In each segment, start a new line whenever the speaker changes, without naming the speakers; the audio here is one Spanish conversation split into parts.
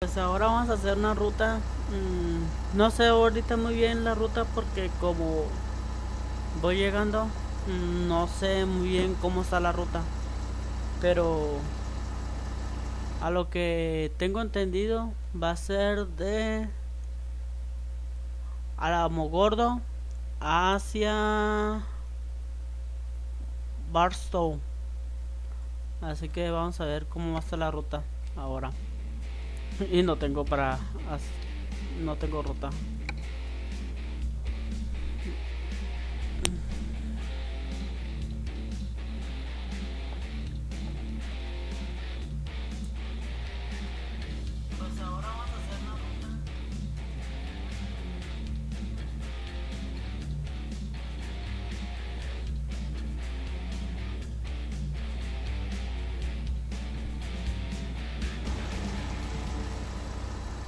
Pues ahora vamos a hacer una ruta. mm, no sé ahorita muy bien la ruta porque como voy llegando, mm, no sé muy bien cómo está la ruta. Pero a lo que tengo entendido va a ser de Alamogordo hacia Barstow. Así que vamos a ver cómo va a estar la ruta ahora. Y no tengo para... No tengo ruta.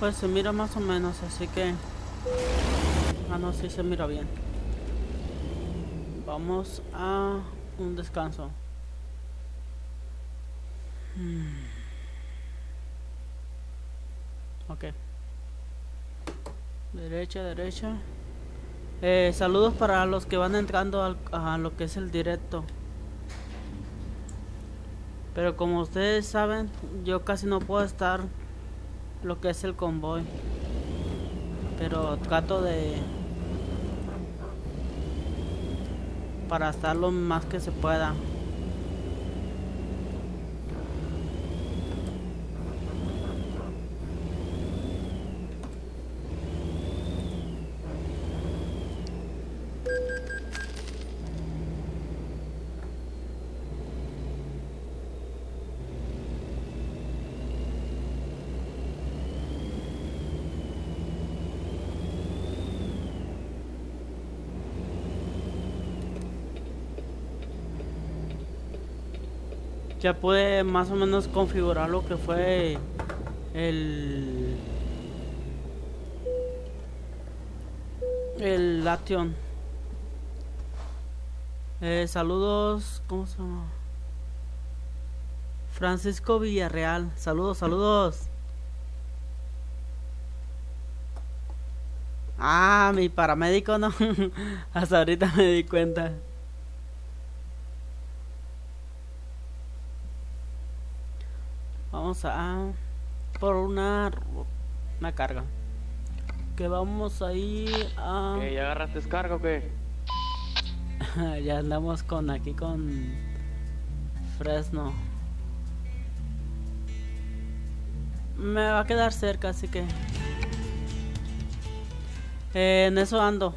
Pues se mira más o menos, así que... Ah, no, sí se mira bien. Vamos a un descanso. Hmm. Ok. Derecha, derecha. Eh, saludos para los que van entrando a lo que es el directo. Pero como ustedes saben, yo casi no puedo estar lo que es el convoy. Pero trato de... Para estar lo más que se pueda. Ya pude más o menos configurar lo que fue el... El Lation. Eh, saludos, ¿cómo se llama? Francisco Villarreal. Saludos, saludos. Ah, mi paramédico no. Hasta ahorita me di cuenta. Vamos a por una una carga. Que vamos a ir a
¿Qué, ¿Ya agarraste descarga o qué?
ya andamos con aquí con Fresno. Me va a quedar cerca, así que Eh, en eso ando.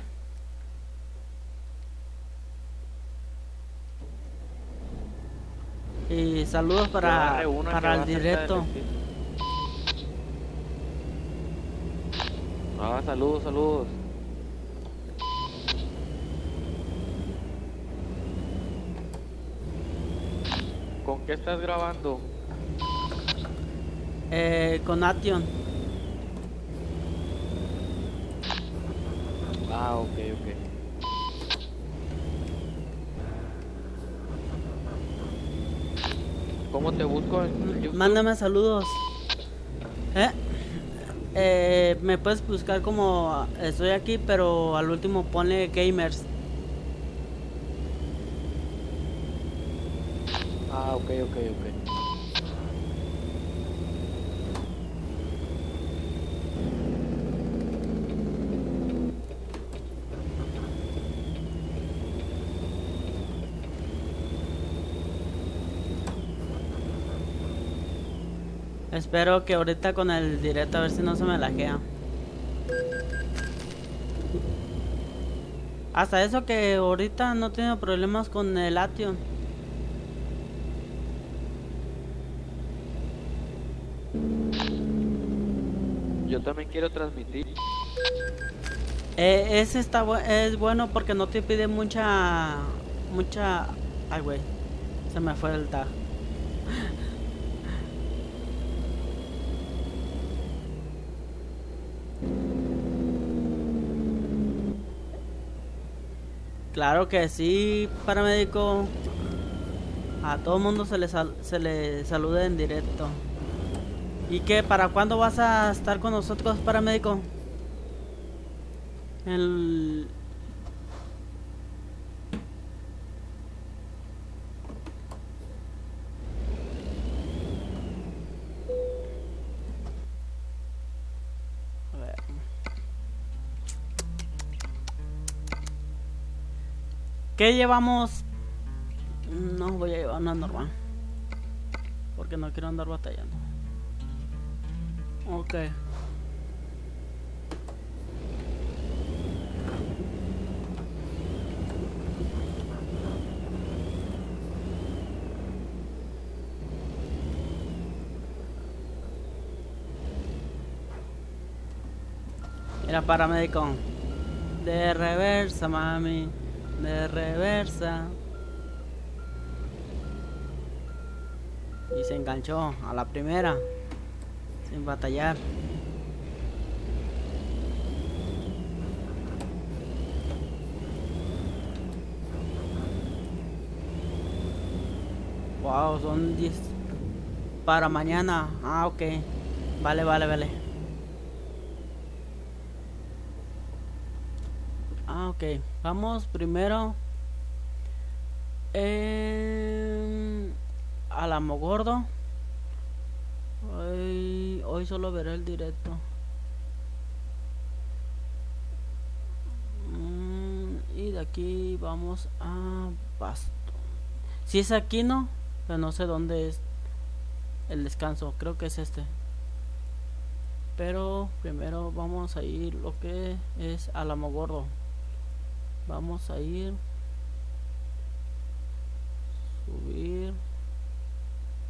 Y saludos para, para el directo.
Ah, saludos, saludos. ¿Con qué estás grabando?
Eh, con Action.
Ah, ok, ok. ¿Cómo te busco?
Mándame saludos. ¿Eh? Eh, me puedes buscar como estoy aquí, pero al último pone gamers.
Ah, ok, ok, ok.
Espero que ahorita con el directo a ver si no se me lajea. Hasta eso que ahorita no tengo problemas con el Action.
Yo también quiero transmitir.
Eh, ese está bu- es bueno porque no te pide mucha mucha ay güey se me fue el tag claro que sí paramédico a todo mundo se le se le saluda en directo ¿Y qué? ¿Para cuándo vas a estar con nosotros, paramédico? El... ¿Qué llevamos? No voy a llevar una normal. Porque no quiero andar batallando. Ok. Mira, paramédico. De reversa, mami. De reversa. Y se enganchó a la primera. Sin batallar. Wow, son 10 para mañana. Ah, ok. Vale, vale, vale. Ah, ok. Vamos primero. En... Alamo Gordo. Hoy, hoy solo veré el directo. Mm, y de aquí vamos a Pasto. Si es aquí, ¿no? Pero no sé dónde es el descanso. Creo que es este. Pero primero vamos a ir lo que es Alamo Gordo. Vamos a ir. Subir.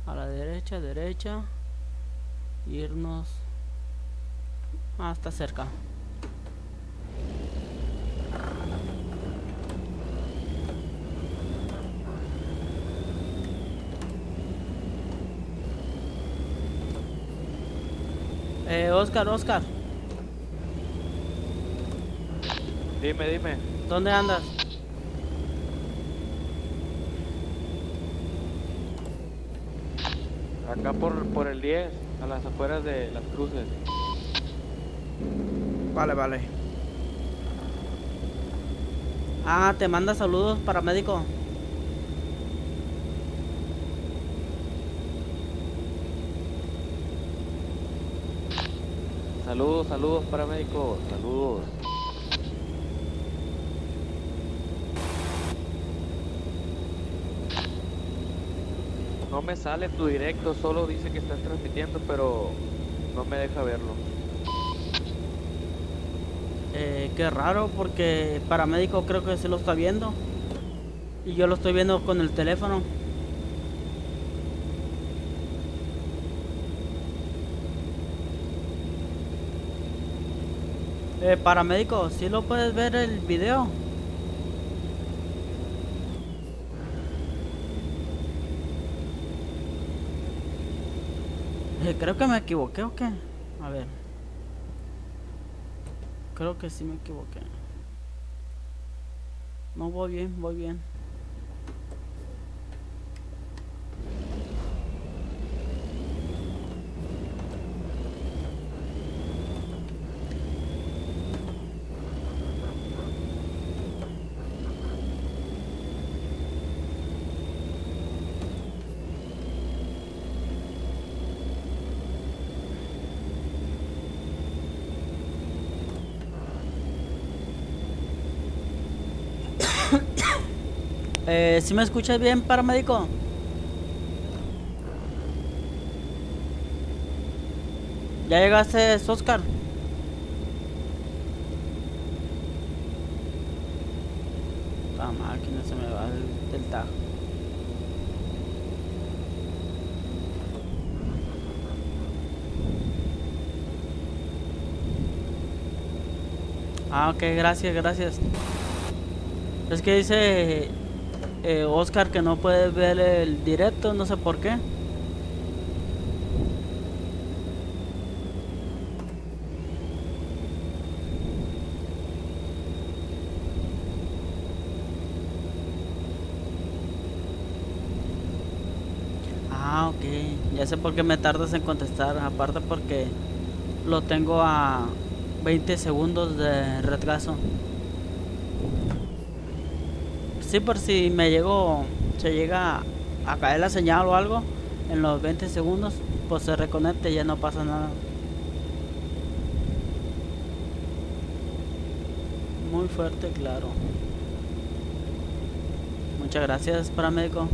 A la derecha, derecha irnos hasta cerca eh, Oscar, Oscar
Dime, dime.
¿Dónde andas?
Acá por, por el 10, a las afueras de las cruces.
Vale, vale. Ah, te manda saludos, paramédico.
Saludos, saludos paramédicos, saludos. No me sale tu directo, solo dice que estás transmitiendo, pero no me deja verlo.
Eh, qué raro, porque paramédico creo que se lo está viendo. Y yo lo estoy viendo con el teléfono. Eh, paramédico, si lo puedes ver el video? Creo que me equivoqué o qué. A ver. Creo que sí me equivoqué. No voy bien, voy bien. Eh, ¿Si me escuchas bien, paramédico? ¿Ya llegaste, Oscar? La máquina se me va del tajo. Ah, ok, gracias, gracias. Es que dice eh, Oscar que no puede ver el directo, no sé por qué. Ah, ok, Ya sé por qué me tardas en contestar, aparte porque lo tengo a 20 segundos de retraso. Sí, por si me llego, se llega a caer la señal o algo en los 20 segundos, pues se reconecte y ya no pasa nada. Muy fuerte, claro. Muchas gracias, paramédico.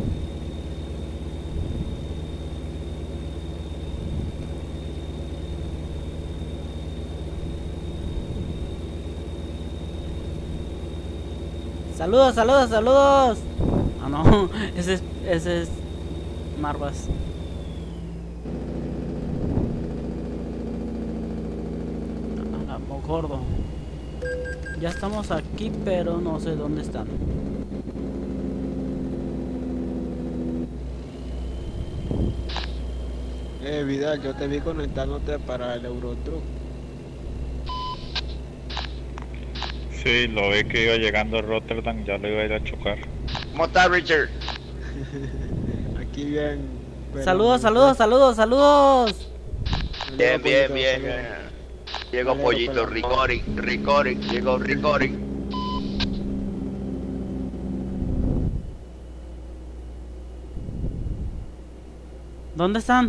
Saludos, saludos, saludos. Ah, no, ese es, ese es Marvas. Gordo. Ya estamos aquí, pero no sé dónde están.
Eh, Vidal, yo te vi conectándote para el Eurotruck.
Sí, lo vi que iba llegando a Rotterdam, ya lo iba a ir a chocar.
¿Cómo estás, Richard?
Aquí bien. pero-
Saludos, saludos, saludos, saludos.
Bien, bien, bien.
saludos.
Llegó Pollito, Ricori, Ricori, llegó Ricori.
¿Dónde están?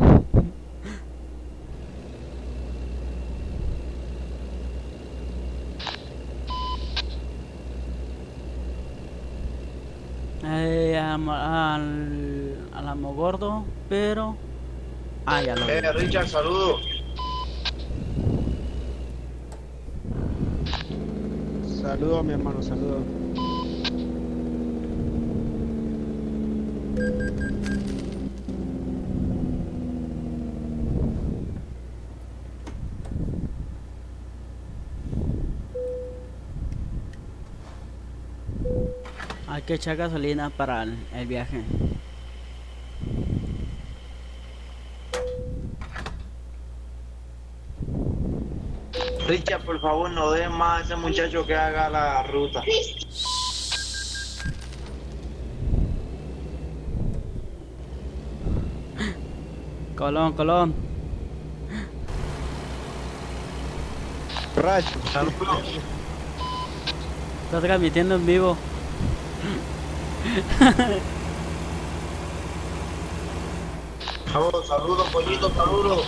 Eh, am- al, al amo gordo, pero... Ah, ya lo vi.
Eh, Richard, saludos.
Saludos, mi hermano, saludos.
Hay que echar gasolina para el viaje.
Richard, por favor, no dejes más a ese muchacho que haga la ruta.
Colón, Colón.
Borracho.
Saludos.
Estás transmitiendo en vivo.
Saludos, saludos, Pollito, saludos.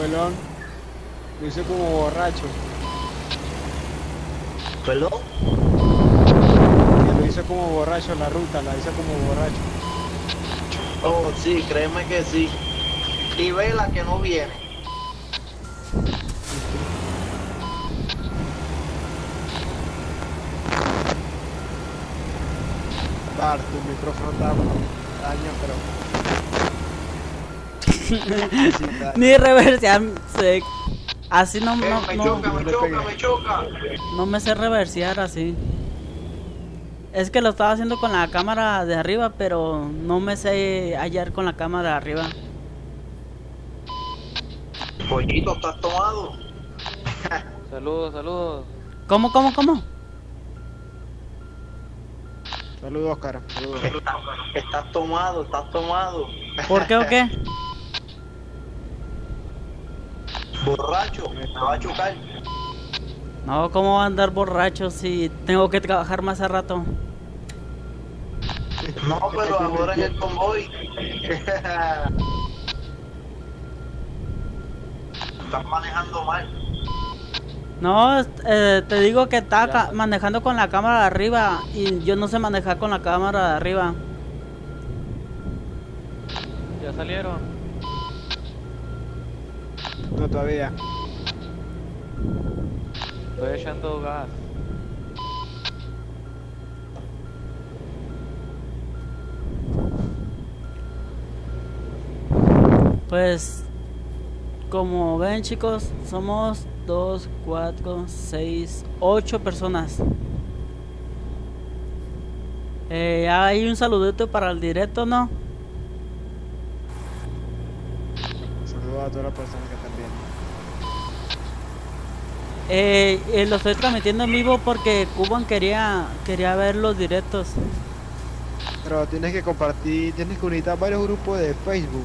Pelón. Lo hice como borracho.
¿Perdón?
Que lo hice como borracho la ruta, la hice como borracho.
Oh, sí, créeme que sí. Y vela que no viene.
Dar, tu micrófono está daño, pero.
Ni reversear. se- Así no,
Eh,
no,
me
no,
choca, me
no
choca,
pegué.
me choca.
no me sé reversear así. Es que lo estaba haciendo con la cámara de arriba, pero no me sé hallar con la cámara de arriba.
Pollito, ¿estás tomado?
Saludos, saludos.
¿Cómo, cómo, cómo?
Saludos, Oscar. Saludos.
Estás, estás tomado, estás tomado.
¿Por qué o qué?
Borracho, me va a chocar.
No, ¿cómo va a andar borracho si tengo que trabajar más a rato?
No, pero ahora en el convoy. Estás manejando mal.
No, eh, te digo que está ca- manejando con la cámara de arriba y yo no sé manejar con la cámara de arriba.
Ya salieron.
No, todavía.
Estoy echando gas.
Pues, como ven chicos, somos 2, 4, 6, 8 personas. Eh, hay un saludito para el directo, ¿no?
Saludos a todas las personas.
Eh, eh, lo estoy transmitiendo en vivo porque Cuban quería quería ver los directos.
Pero tienes que compartir, tienes que unir a varios grupos de Facebook.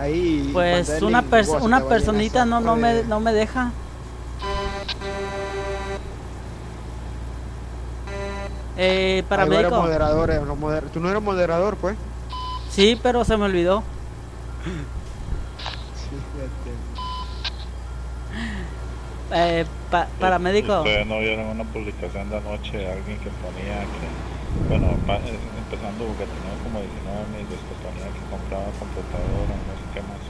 Ahí.
Pues una, pers-
vos,
una personita no, no, me, no me deja. Eh, paramédico.
moderadores. los moder- Tú no eres moderador, pues.
Sí, pero se me olvidó.
Sí, fíjate.
Eh, pa- paramédico.
Ustedes no vieron una publicación de anoche de alguien que ponía que, bueno, eh, empezando porque tenía como 19 amigos que ponía que compraba computadora, no sé qué más.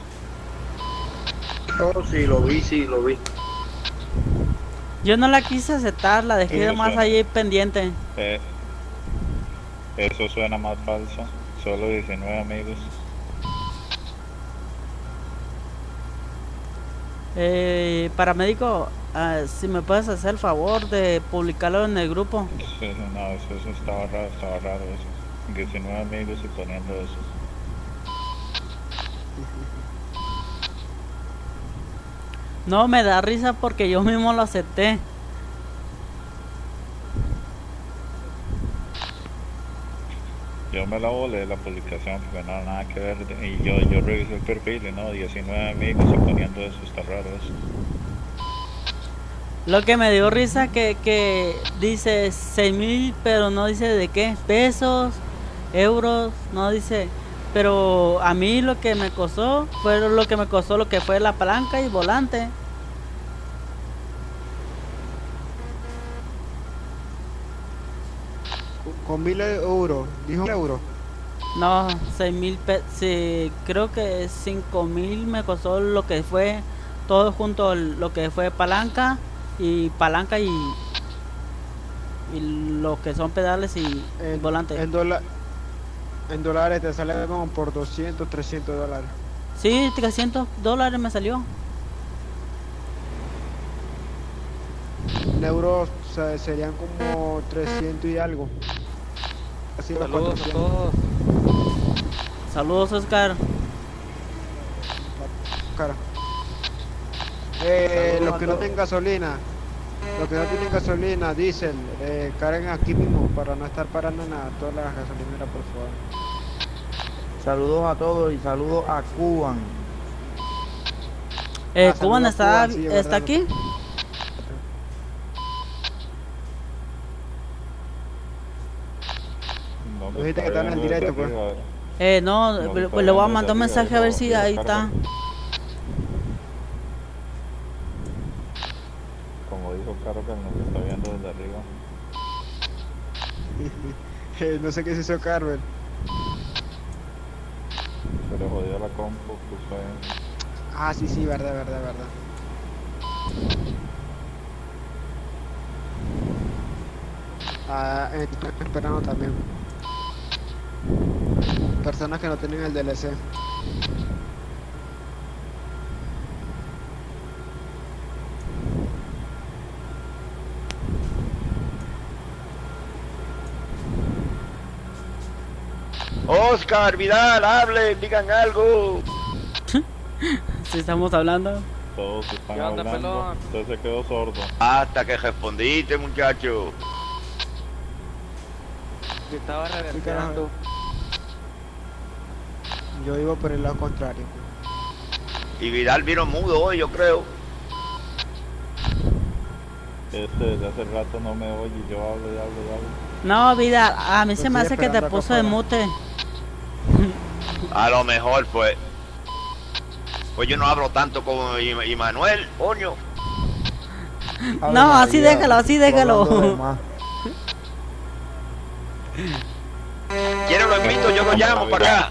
Oh, sí, lo vi, sí, lo vi.
Yo no la quise aceptar, la dejé más
sé.
ahí pendiente.
Eh, eso suena más falso, solo 19 amigos.
Eh, paramédico, ah, si me puedes hacer el favor de publicarlo en el grupo.
Sí, no, eso, eso estaba raro, estaba raro eso. 19 amigos y poniendo eso.
No, me da risa porque yo mismo lo acepté.
Yo me la volé la publicación porque no nada que ver y yo, yo revisé el perfil y no, 19 amigos poniendo eso, está raro eso.
Lo que me dio risa que, que dice 6 mil, pero no dice de qué, pesos, euros, no dice. Pero a mí lo que me costó fue lo que me costó lo que fue la palanca y volante.
Con- mil euros. Dijo euros.
No, 6 mil, sí, creo que 5 mil me costó lo que fue todo junto lo que fue palanca y palanca y, y lo que son pedales y
En,
volante.
En, dola- en dólares te sale como por 200, 300 dólares.
Sí, 300 dólares me salió.
En euros o sea, serían como 300 y algo.
Saludos a
400.
todos.
Saludos, Oscar.
Cara. Eh, los que no tienen gasolina, los que no tienen gasolina, diésel, eh, carguen aquí mismo para no estar parando en la- todas las gasolineras, por favor.
Saludos a todos y saludos a Cuban.
Eh,
Ah,
Cuban está,
Cuban, sí, es
está
verdad.
aquí.
No,
Dijiste que están en directo, pues.
Eh, no, pues, le voy a mandar un mensaje a ver si ahí está.
Como dijo Caro que nos está viendo desde arriba.
Eh, no sé qué se hizo Carver.
Se le jodió la compu, puso ahí.
Ah, sí, sí, verdad, verdad, verdad. Ah, en esperando también. Personas que no tienen el DLC.
Oscar, Vidal, hablen, digan algo.
Si estamos hablando.
Todos están
¿Qué onda,
hablando.
pelón?
Usted se quedó sordo.
Hasta que respondiste, muchacho.
Que estaba reverteando.
Yo iba por el lado contrario.
Y Vidal vino mudo hoy, yo creo.
Este desde hace rato no me oye y yo hablo y hablo y hablo.
No, vida, a mí
Lo
se me hace que te puso de mute.
A lo mejor fue. Pues yo no hablo tanto como Immanuel, coño.
No, así déjalo, así déjalo.
¿Quiere lo invito? Yo lo llamo para acá.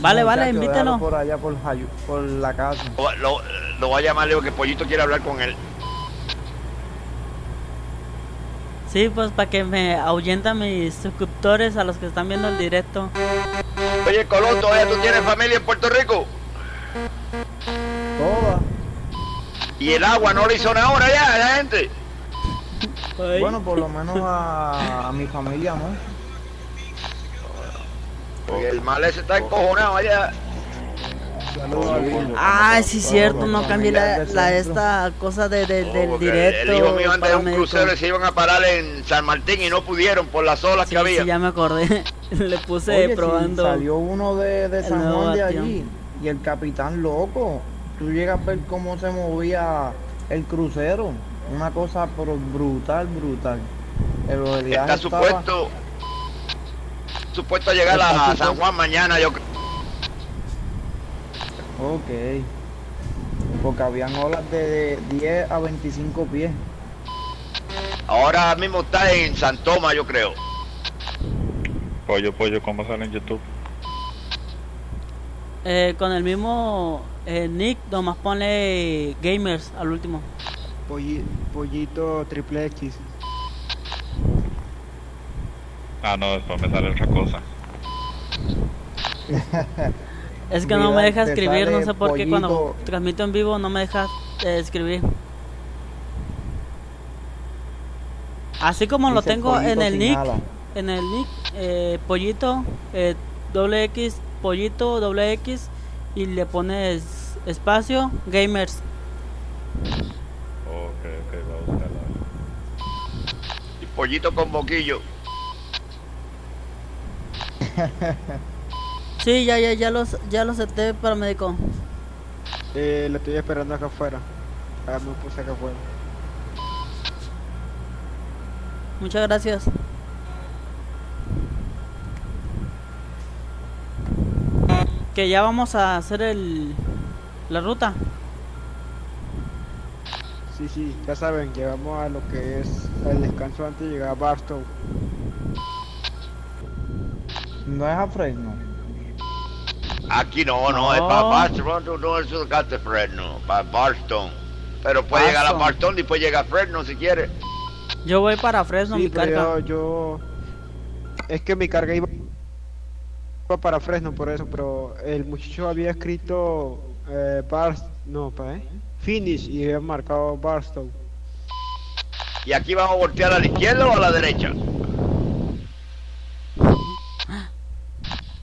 Vale, vale,
déjalo por allá por, la casa.
Lo, lo- lo voy a llamar, Leo, que Pollito quiere hablar con él.
Sí, pues para que me ahuyenta mis suscriptores a los que están viendo el directo.
Oye, Colón, ¿todavía tú tienes familia en Puerto Rico?
Todas.
¿Y el agua no le hizo nada ahora ya a la gente?
Ay.
Bueno, por lo menos a, a mi familia, ¿no?
Porque el mal ese está encojonado allá.
Ah, sí, cierto, no cambié la, la esta cosa de, de-
No,
del directo.
El hijo mío anda en un crucero y se iban a parar en San Martín y no pudieron por las olas
Sí,
que había.
sí, ya me acordé. Le puse
Oye, sí,
probando.
salió uno de, de San Juan de allí y el capitán loco. Tú llegas a ver cómo se movía el crucero. Una cosa pero brutal, brutal. El
Está
estaba-
supuesto supuesto a llegar
Está
a
supuesto.
San Juan mañana, yo creo.
Ok. Porque habían olas de 10 a 25 pies.
Ahora mismo está en San Tomás, yo creo.
Pollo, pollo, ¿cómo sale en YouTube?
Eh, con el mismo eh, nick, nomás pone gamers al último.
Polli- pollito triple X.
Ah, no, después me sale otra cosa.
Es que no me deja escribir, no sé por qué cuando transmito en vivo no me deja eh, escribir. Así como lo tengo en el nick,
ala.
en el nick, eh, pollito, eh, doble X, pollito, doble X, y le pones espacio, gamers.
Ok, ok, va a buscarla.
Y pollito con boquillo.
Sí, ya, ya, ya los, ya lo acepté para médico.
Eh, lo estoy esperando acá afuera. Ah, me puse acá afuera.
Muchas gracias. Que ya vamos a hacer el la ruta.
Sí, sí, ya saben, llegamos a lo que es el descanso antes de llegar a Barstow.
No es a Fresno.
Aquí no, no,
No.
es para Barstow, no, no es de Fresno, para Barstow. Pero puede llegar a
Barstow.
Después llega a Fresno si quiere.
Yo voy para Fresno,
sí,
mi carga.
yo, yo... Es que mi carga iba iba para Fresno por eso, pero el muchacho había escrito eh, Barst... No, pa, ¿eh? Finish y había marcado Barstow.
Y aquí vamos a voltear a la izquierda o a la derecha.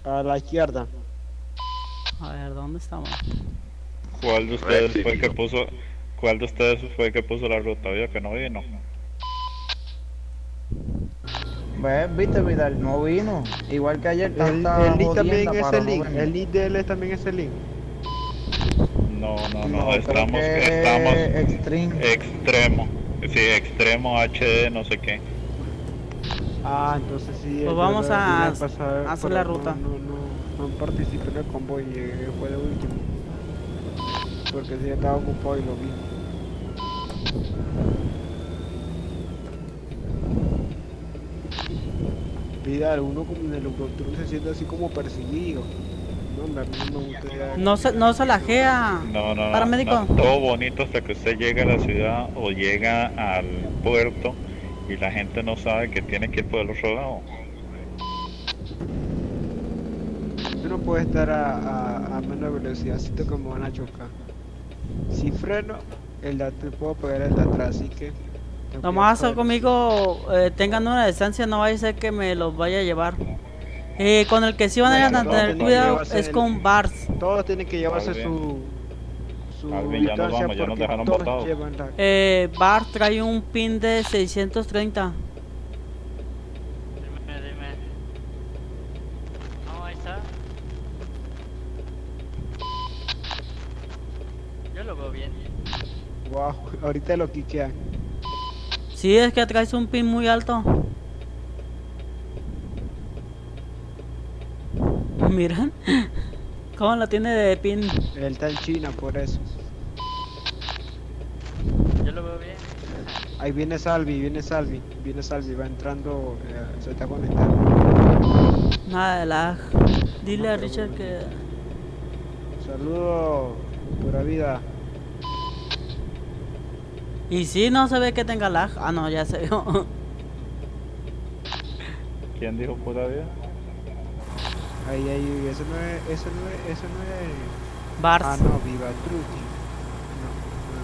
A la izquierda.
A ver, ¿dónde estamos?
¿Cuál de ustedes fue el que puso, cuál de ustedes fue el que puso la ruta? Oye, que no vino.
¿Ves? ¿Viste, Vidal? No vino. Igual que ayer,
El,
tanta
el link también es el link. El link de él también es el link.
No, no, no, estamos,
que
estamos
Extreme.
extremo. Sí, extremo HD, no sé qué.
Ah, entonces sí.
Pues vamos a
vez pasada,
hacer la ruta.
No, no, no, participé en el convoy, llegué, fue de último. Porque sí estaba ocupado y lo vi. Vidal, uno como en el Eurotruck se siente así como perseguido. No,
se, no se lajea.
No, no, no,
Paramédico.
no, Todo bonito hasta que usted llega a la ciudad o llega al puerto y la gente no sabe que tiene que ir por el otro lado.
Yo no puedo estar a, a, a menos velocidad, siento que me van a chocar. Si freno, el de atrás puedo pegar el de atrás, así que.
Nomás conmigo, eh, tengan una distancia, no vaya a ser que me los vaya a llevar. Eh, con el que sí van a tener cuidado es
el-
con Bars.
Todos tienen que llevarse su. Su
ya nos vamos, ya nos
porque
dejaron
todos
botados.
Eh, Bars trae un pin de 630.
Dime, dime. No, ahí está. Yo lo veo bien.
Wow, ahorita lo quiquean.
Sí, es que traes un pin muy alto. Miran. ¿Cómo lo tiene de pin?
Él está en China, por eso.
Yo lo veo bien.
Ahí viene Salvi, viene Salvi, viene Salvi, va entrando, eh, se está conectando.
Nada de lag. Dile a Richard que...
Saludos, pura vida.
Y si no se ve que tenga lag. Ah, no, ya se vio.
¿Quién dijo pura vida?
Ahí, ahí, eso no es, eso no es, eso no es.
Bars.
Ah, no, Viva Truti. No, no,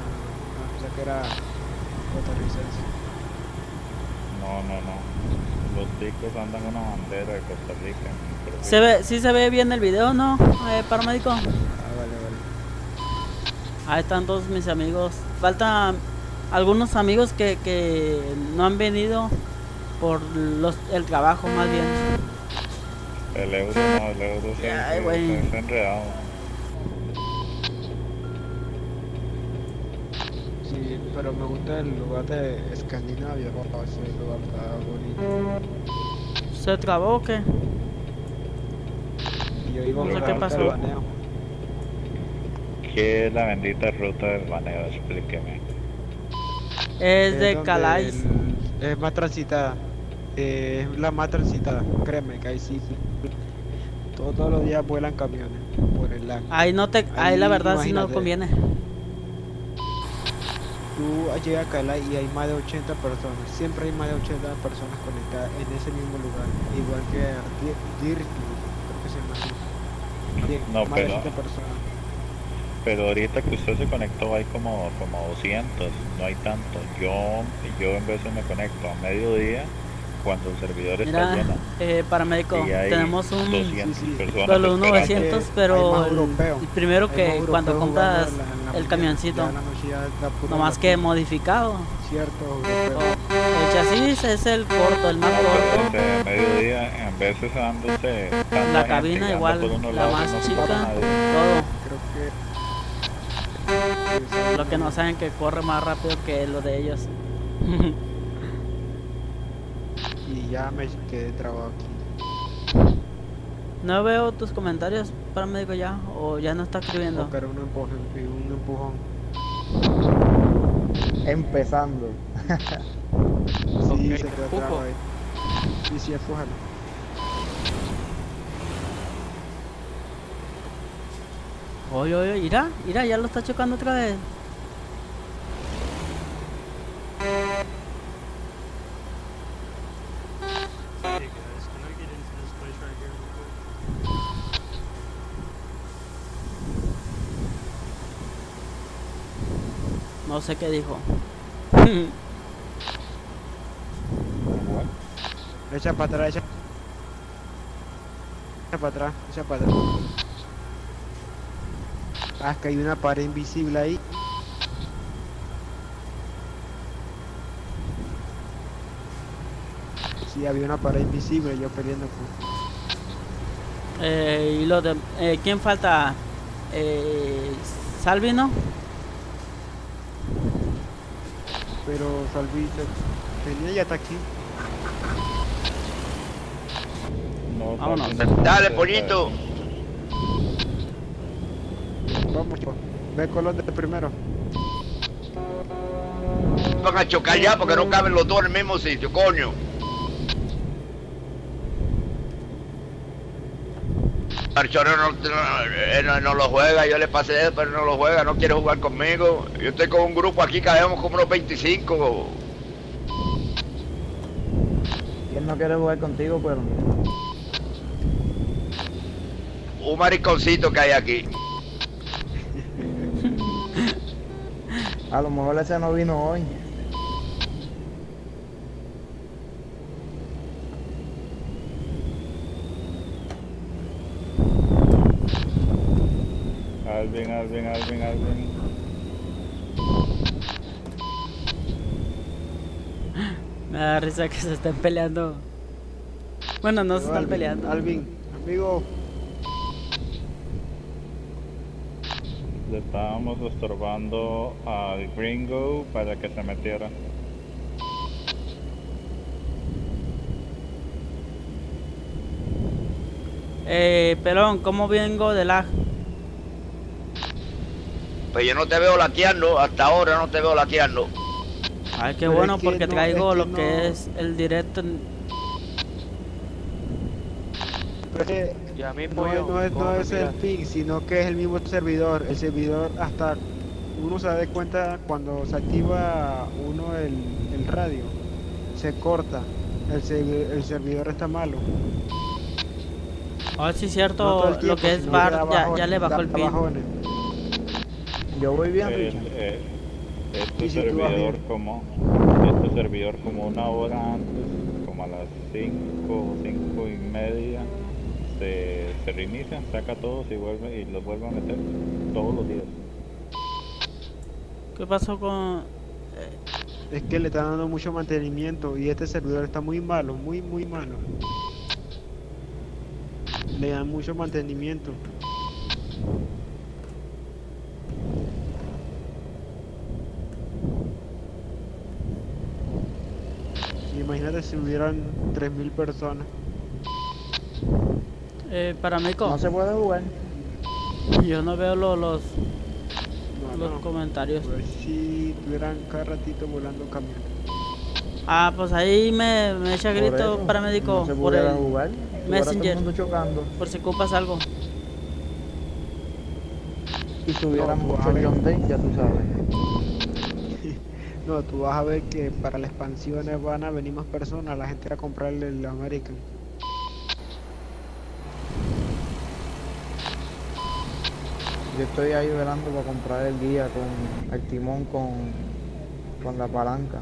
no, pensé que era costarricense.
No, no, no. Los ticos andan con una bandera de Costa Rica.
Se ve, sí se ve bien el video, ¿no? Eh, paramédico.
A vale, vale.
Ahí están todos mis amigos. Faltan algunos amigos que, que no han venido por los, el trabajo más bien.
El euro no, el euro se,
Ay,
se- se- enredado.
Sí, pero me gusta el lugar de Escandinavia, papá, ese lugar está bonito.
¿Se trabó o qué?
Y yo iba a
No sé qué pasó.
baneo.
¿Qué es la bendita ruta del baneo? Explíqueme.
Es de Calais.
el- Es más transitada. Eh, es la más transitada, créeme que ahí sí. Todos, todos los días vuelan camiones por el lago.
Ahí no te, ahí la verdad sí no conviene.
Tú llegas a Calais y hay más de 80 personas. Siempre hay más de 80 personas conectadas en ese mismo lugar. Igual que a Dir- Dirty, creo que se llama así. Bien,
No,
más de
pero-
80 personas.
Pero ahorita que usted se conectó hay como, como 200, no hay tanto. Yo, yo en veces me conecto a mediodía cuando el servidor está lleno.
eh, paramédico, tenemos un
200
sí, sí.
personas
de los
esperando.
900,
Hay
pero el, el primero que cuando compras
la-
el camioncito, nomás que modificado.
Cierto.
El chasis es el corto, el más corto.
ese mediodía, en veces dándose tanta
La cabina igual, la más chica, todo.
Creo que.
Lo que no saben que corre más rápido que lo de ellos.
Y ya me quedé trabado aquí.
no veo tus comentarios, paramédico ya, o ya no está escribiendo.
Pero un empujón, un empujón.
Empezando.
Sí,
Ok,
se quedó trabado ahí. Sí, sí, empújalo.
Oye, oye, mira, mira, ya lo está chocando otra vez. No sé qué dijo.
Echa para atrás, echa. Echa para atrás, echa para atrás. Ah, es que hay una pared invisible ahí. Sí, había una pared invisible, yo peleando con...
Eh, y lo de, eh, ¿Quién falta? Eh, Salvi, ¿no?
Pero Salvi se- venía y hasta aquí.
No,
Vámonos.
Dale, pollito.
Vamos. Ve color de primero.
Van a chocar ya porque no caben los dos en el mismo sitio, coño. Archero no, no, él no- no lo juega, yo le pasé eso, pero no lo juega, no quiere jugar conmigo. Yo estoy con un grupo aquí, cabemos como unos 25.
¿Quién no quiere jugar contigo, pero?
Un mariconcito que hay aquí.
A lo mejor ese no vino hoy.
Alvin, Alvin, Alvin, Alvin.
Me da risa que se estén peleando. Bueno, no se están
Alvin,
peleando.
Alvin, amigo,
Le estábamos estorbando al gringo para que se metiera.
Eh, Pelón, ¿cómo vengo de lag?
Pues yo no te veo laqueando, hasta ahora no te veo laqueando.
Ay, qué
Pero es
bueno,
que
porque
no,
traigo
es que
lo
no.
que es el directo. en-
pero es que
Y a mí,
no, es- no es,
¿cómo
no es el ping, sino que es el mismo servidor. El servidor hasta uno se da cuenta cuando se activa uno el, el radio, se corta. El, servi- el servidor está malo.
Ah, sí,
No
cierto, lo que es bar ya, ya le bajó el pin.
bajones.
Yo voy bien, Richard.
eh, este servidor como este servidor como una hora antes, como a las 5 o 5 y media, este, se reinician, saca todos y, vuelve, y los vuelve a meter todos los días.
¿Qué pasó con...?
Es que le están dando mucho mantenimiento y este servidor está muy malo, muy, muy malo. Le dan mucho mantenimiento. Imagínate si hubieran 3.000 personas.
Eh, paramédico,
No se puede jugar.
yo no veo lo- los,
No,
los
no.
comentarios.
Pues si tuvieran cada ratito volando camión.
Ah, pues ahí me, me echa
Por
grito
eso,
paramédico
No se
por el,
jugar.
Messenger. por si ocupas algo.
Y tuviera
No,
mucho. John Day, ya tú sabes.
No, tú vas a ver que para las expansiones van a venir más personas, la gente va a comprarle el American.
Yo estoy ahí velando para comprar el guía con el timón con, con la palanca.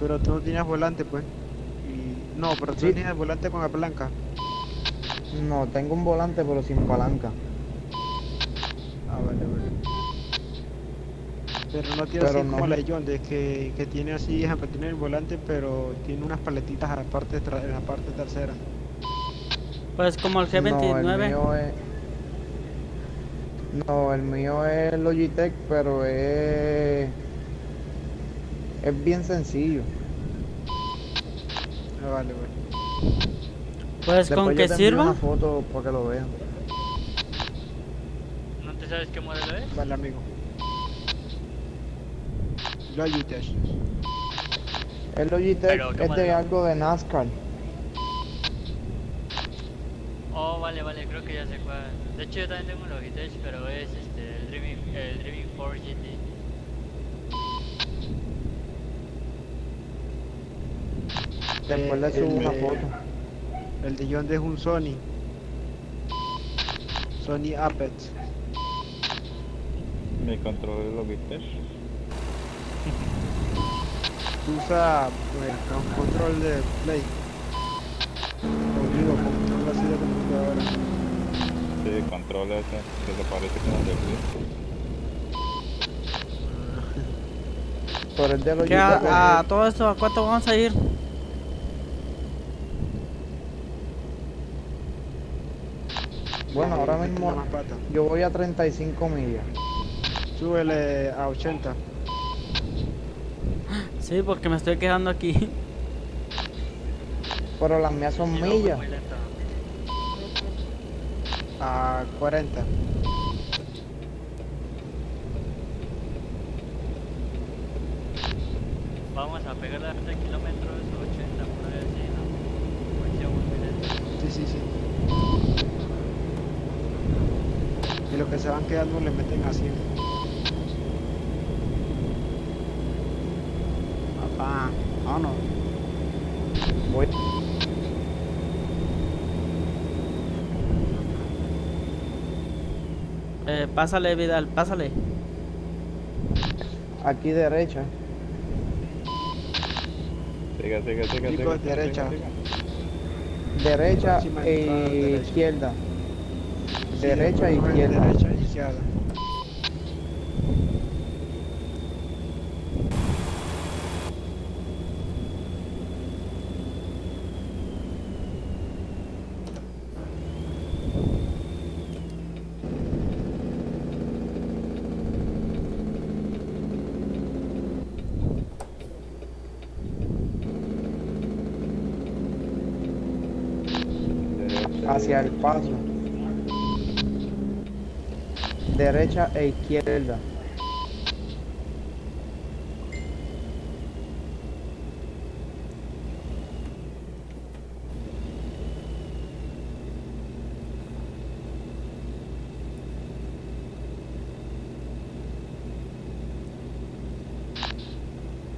Pero tú no tienes volante, pues. Y... No, pero tú
Sí.
tienes volante con la palanca.
No, tengo un volante pero sin palanca.
Ah, vale, vale. Pero no tiene
Pero
así como la de John, de que, que tiene así, ejemplo, tiene el volante, pero tiene unas paletitas a la parte, en la parte trasera.
Pues como el
No, el
G29.
mío es... No, el mío es Logitech, pero es... Es bien sencillo.
Ah, vale, vale.
Pues con
Después
que
yo te envío
sirva.
una foto para que lo vean.
¿No te sabes qué modelo es?
Vale, amigo. Logitech.
El Logitech
Pero, ¿qué
es de algo de NASCAR.
Oh, vale, vale, creo que ya sé cuál. De hecho, yo también tengo un Logitech, pero es este, el Dreaming, el Dreaming 4 GT.
Después le subo
el
una foto.
El de John es un Sony. Sony Apex.
Mi control es Logitech.
Usa pues, con control de Play. O digo, control así de computadora.
Sí, control ese que se parece como el de Wii.
Pero el de
¿Qué
Logitech
a, a todo esto a cuánto vamos a ir?
Bueno, ahora
Ahí
mismo yo voy a 35 millas.
Súbele a 80.
Sí, porque me estoy quedando aquí.
Pero las mías son
Sí,
millas.
A 40.
Vamos a pegarle a 30 kilómetros, 80 por ahí así, ¿no? Sí.
Sí, sí. Y los que se van quedando le meten a 100.
Papá, vámonos.
Voy.
Eh, pásale, Vidal, pásale.
Aquí derecha.
Siga, siga, siga, siga,
derecha.
siga.
Derecha e izquierda.
Sí,
Derecha e izquierda.
Derecha e izquierda.
Derecha.
Hacia el paso. Derecha e izquierda.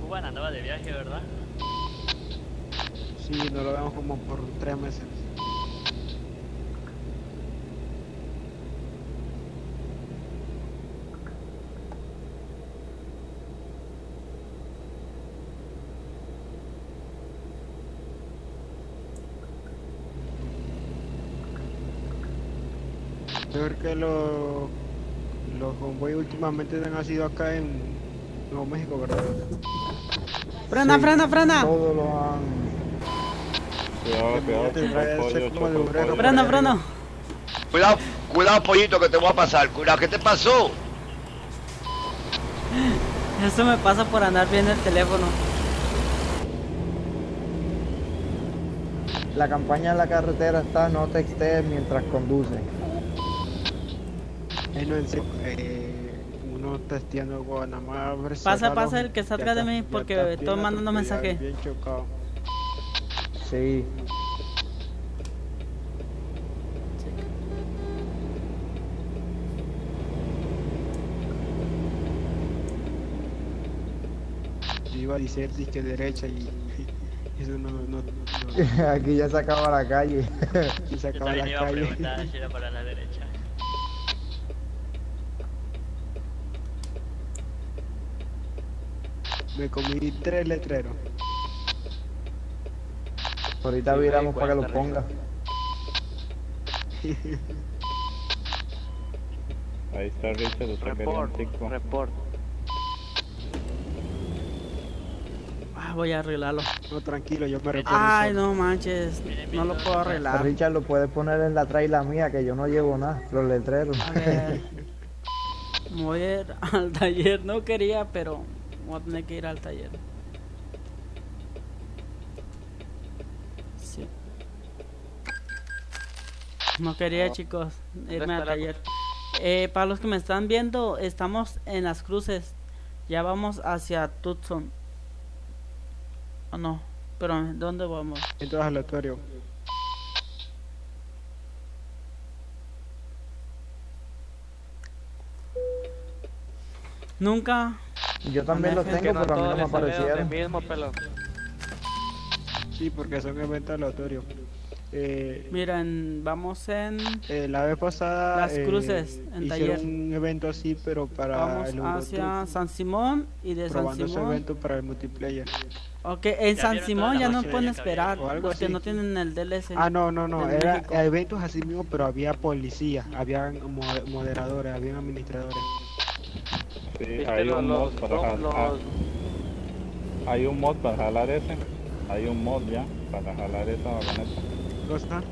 Cuban andaba de viaje, ¿verdad?
Sí, no lo vemos como por 3 meses. Que los los convoyes últimamente han sido acá en Nuevo México, ¿verdad?
Frena,
Sí,
frena, frena.
Todos lo han...
Cuidado, cuidado,
te.
Frena, frena.
Cuidado, cuidado, pollito, que te voy a pasar. Cuidado, ¿qué te pasó?
Eso me pasa por andar viendo el teléfono.
La campaña en la carretera está no textees mientras conduces.
Ahí no en serio, eh, uno testeando Guanamá.
Pasa, pasa el que está atrás de
está-
mí, porque
está
estoy mandando mensaje.
Bien chocado.
Sí.
Yo iba a decir disque derecha y eso no, no, no,
Aquí ya se acaba la calle.
y se acaba la calle.
si era para la derecha.
Me comí tres letreros.
Ahorita
Sí,
viramos para que lo
cuenta,
ponga.
Ahí está Richard, un
Report, report.
Ah, voy a arreglarlo.
No, tranquilo, yo me recuerdo.
Ay, no manches. No lo puedo arreglar.
Richard lo puedes poner en la traila mía, que yo no llevo nada, los letreros.
A ver. Voy a ir al taller. No quería, pero voy a tener que ir al taller. Sí. No quería, chicos, irme al taller. Eh, para los que me están viendo, estamos en las cruces. Ya vamos hacia Tucson. ¿O no? Pero, ¿dónde vamos?
Entonces aleatorio.
Nunca.
Yo también los tengo, pero a mí no me aparecieron.
mismo, pelón.
Sí, porque son eventos aleatorios. Eh,
Miren, vamos en.
eh, la vez pasada
Las
eh,
cruces, en
hicieron
taller.
un evento así, pero para
Vamos
el
hacia San Simón y de San
probando ese
Simón.
evento para el multiplayer.
Ok, en
Ya
San Simón ya no pueden esperar porque
así.
no tienen el DLC.
Ah, no, no, no,
en
era
México.
eventos así mismo, pero había policía, había mo- moderadores, había administradores.
Sí,
Viste
hay
los-
un
los-
mod para
los-
jalar.
los-
Hay un mod para jalar ese. Hay un mod ya para jalar esa vagoneta.
¿Cosa?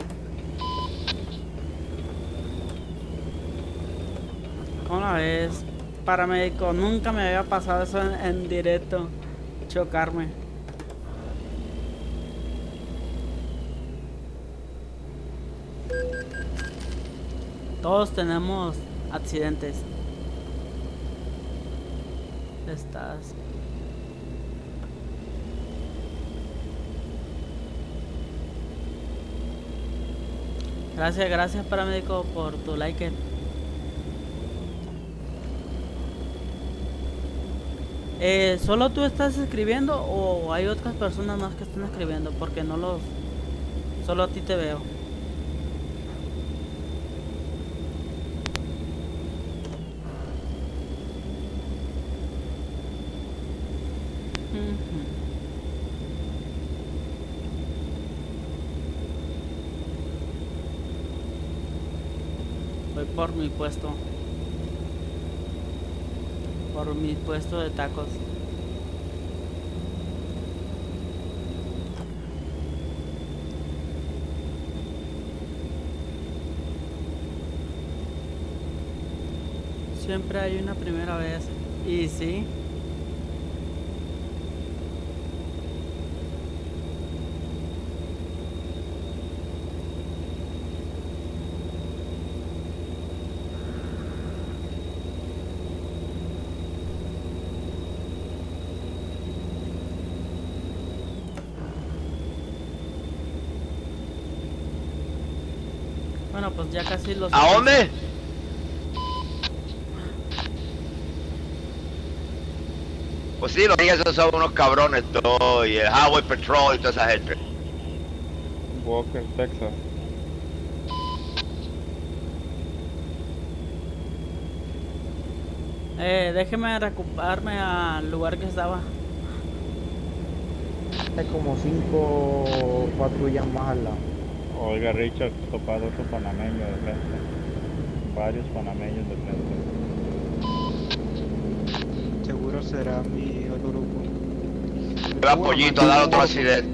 Una vez, paramédico, nunca me había pasado eso en, en directo. Chocarme. Todos tenemos accidentes. Estás. Gracias, gracias paramédico por tu like. Eh, ¿Solo tú estás escribiendo o hay otras personas más que están escribiendo? Porque no los... Solo a ti te veo. Ujú. Voy por mi puesto. Por mi puesto de tacos. Siempre hay una primera vez. Y sí. Bueno, pues ya casi los...
¿A dónde? Pues sí, los esos son unos cabrones todos, y el Highway Patrol y toda esa gente.
Walker, Texas.
Eh, déjeme recuperarme al lugar que estaba.
Hay como cinco patrullas más al lado.
Oiga, Richard, topado su panameño de frente. varios panameños de frente.
Seguro será mi otro grupo.
Va pollito a dar otro accidente.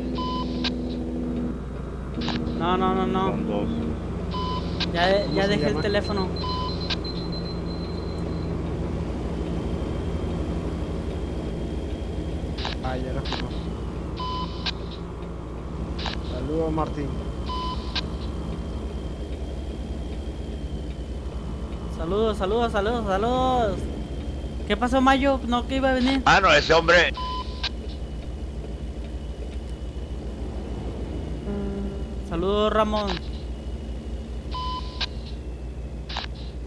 No, no, no, no.
Son dos.
Ya,
¿Cómo
ya dejé el teléfono.
Ah, ya conozco. Saludos Martín.
Saludos, saludos, saludos, saludos. ¿Qué pasó, Mayo? No, que iba a venir.
Ah, no, ese hombre.
Saludos, Ramón.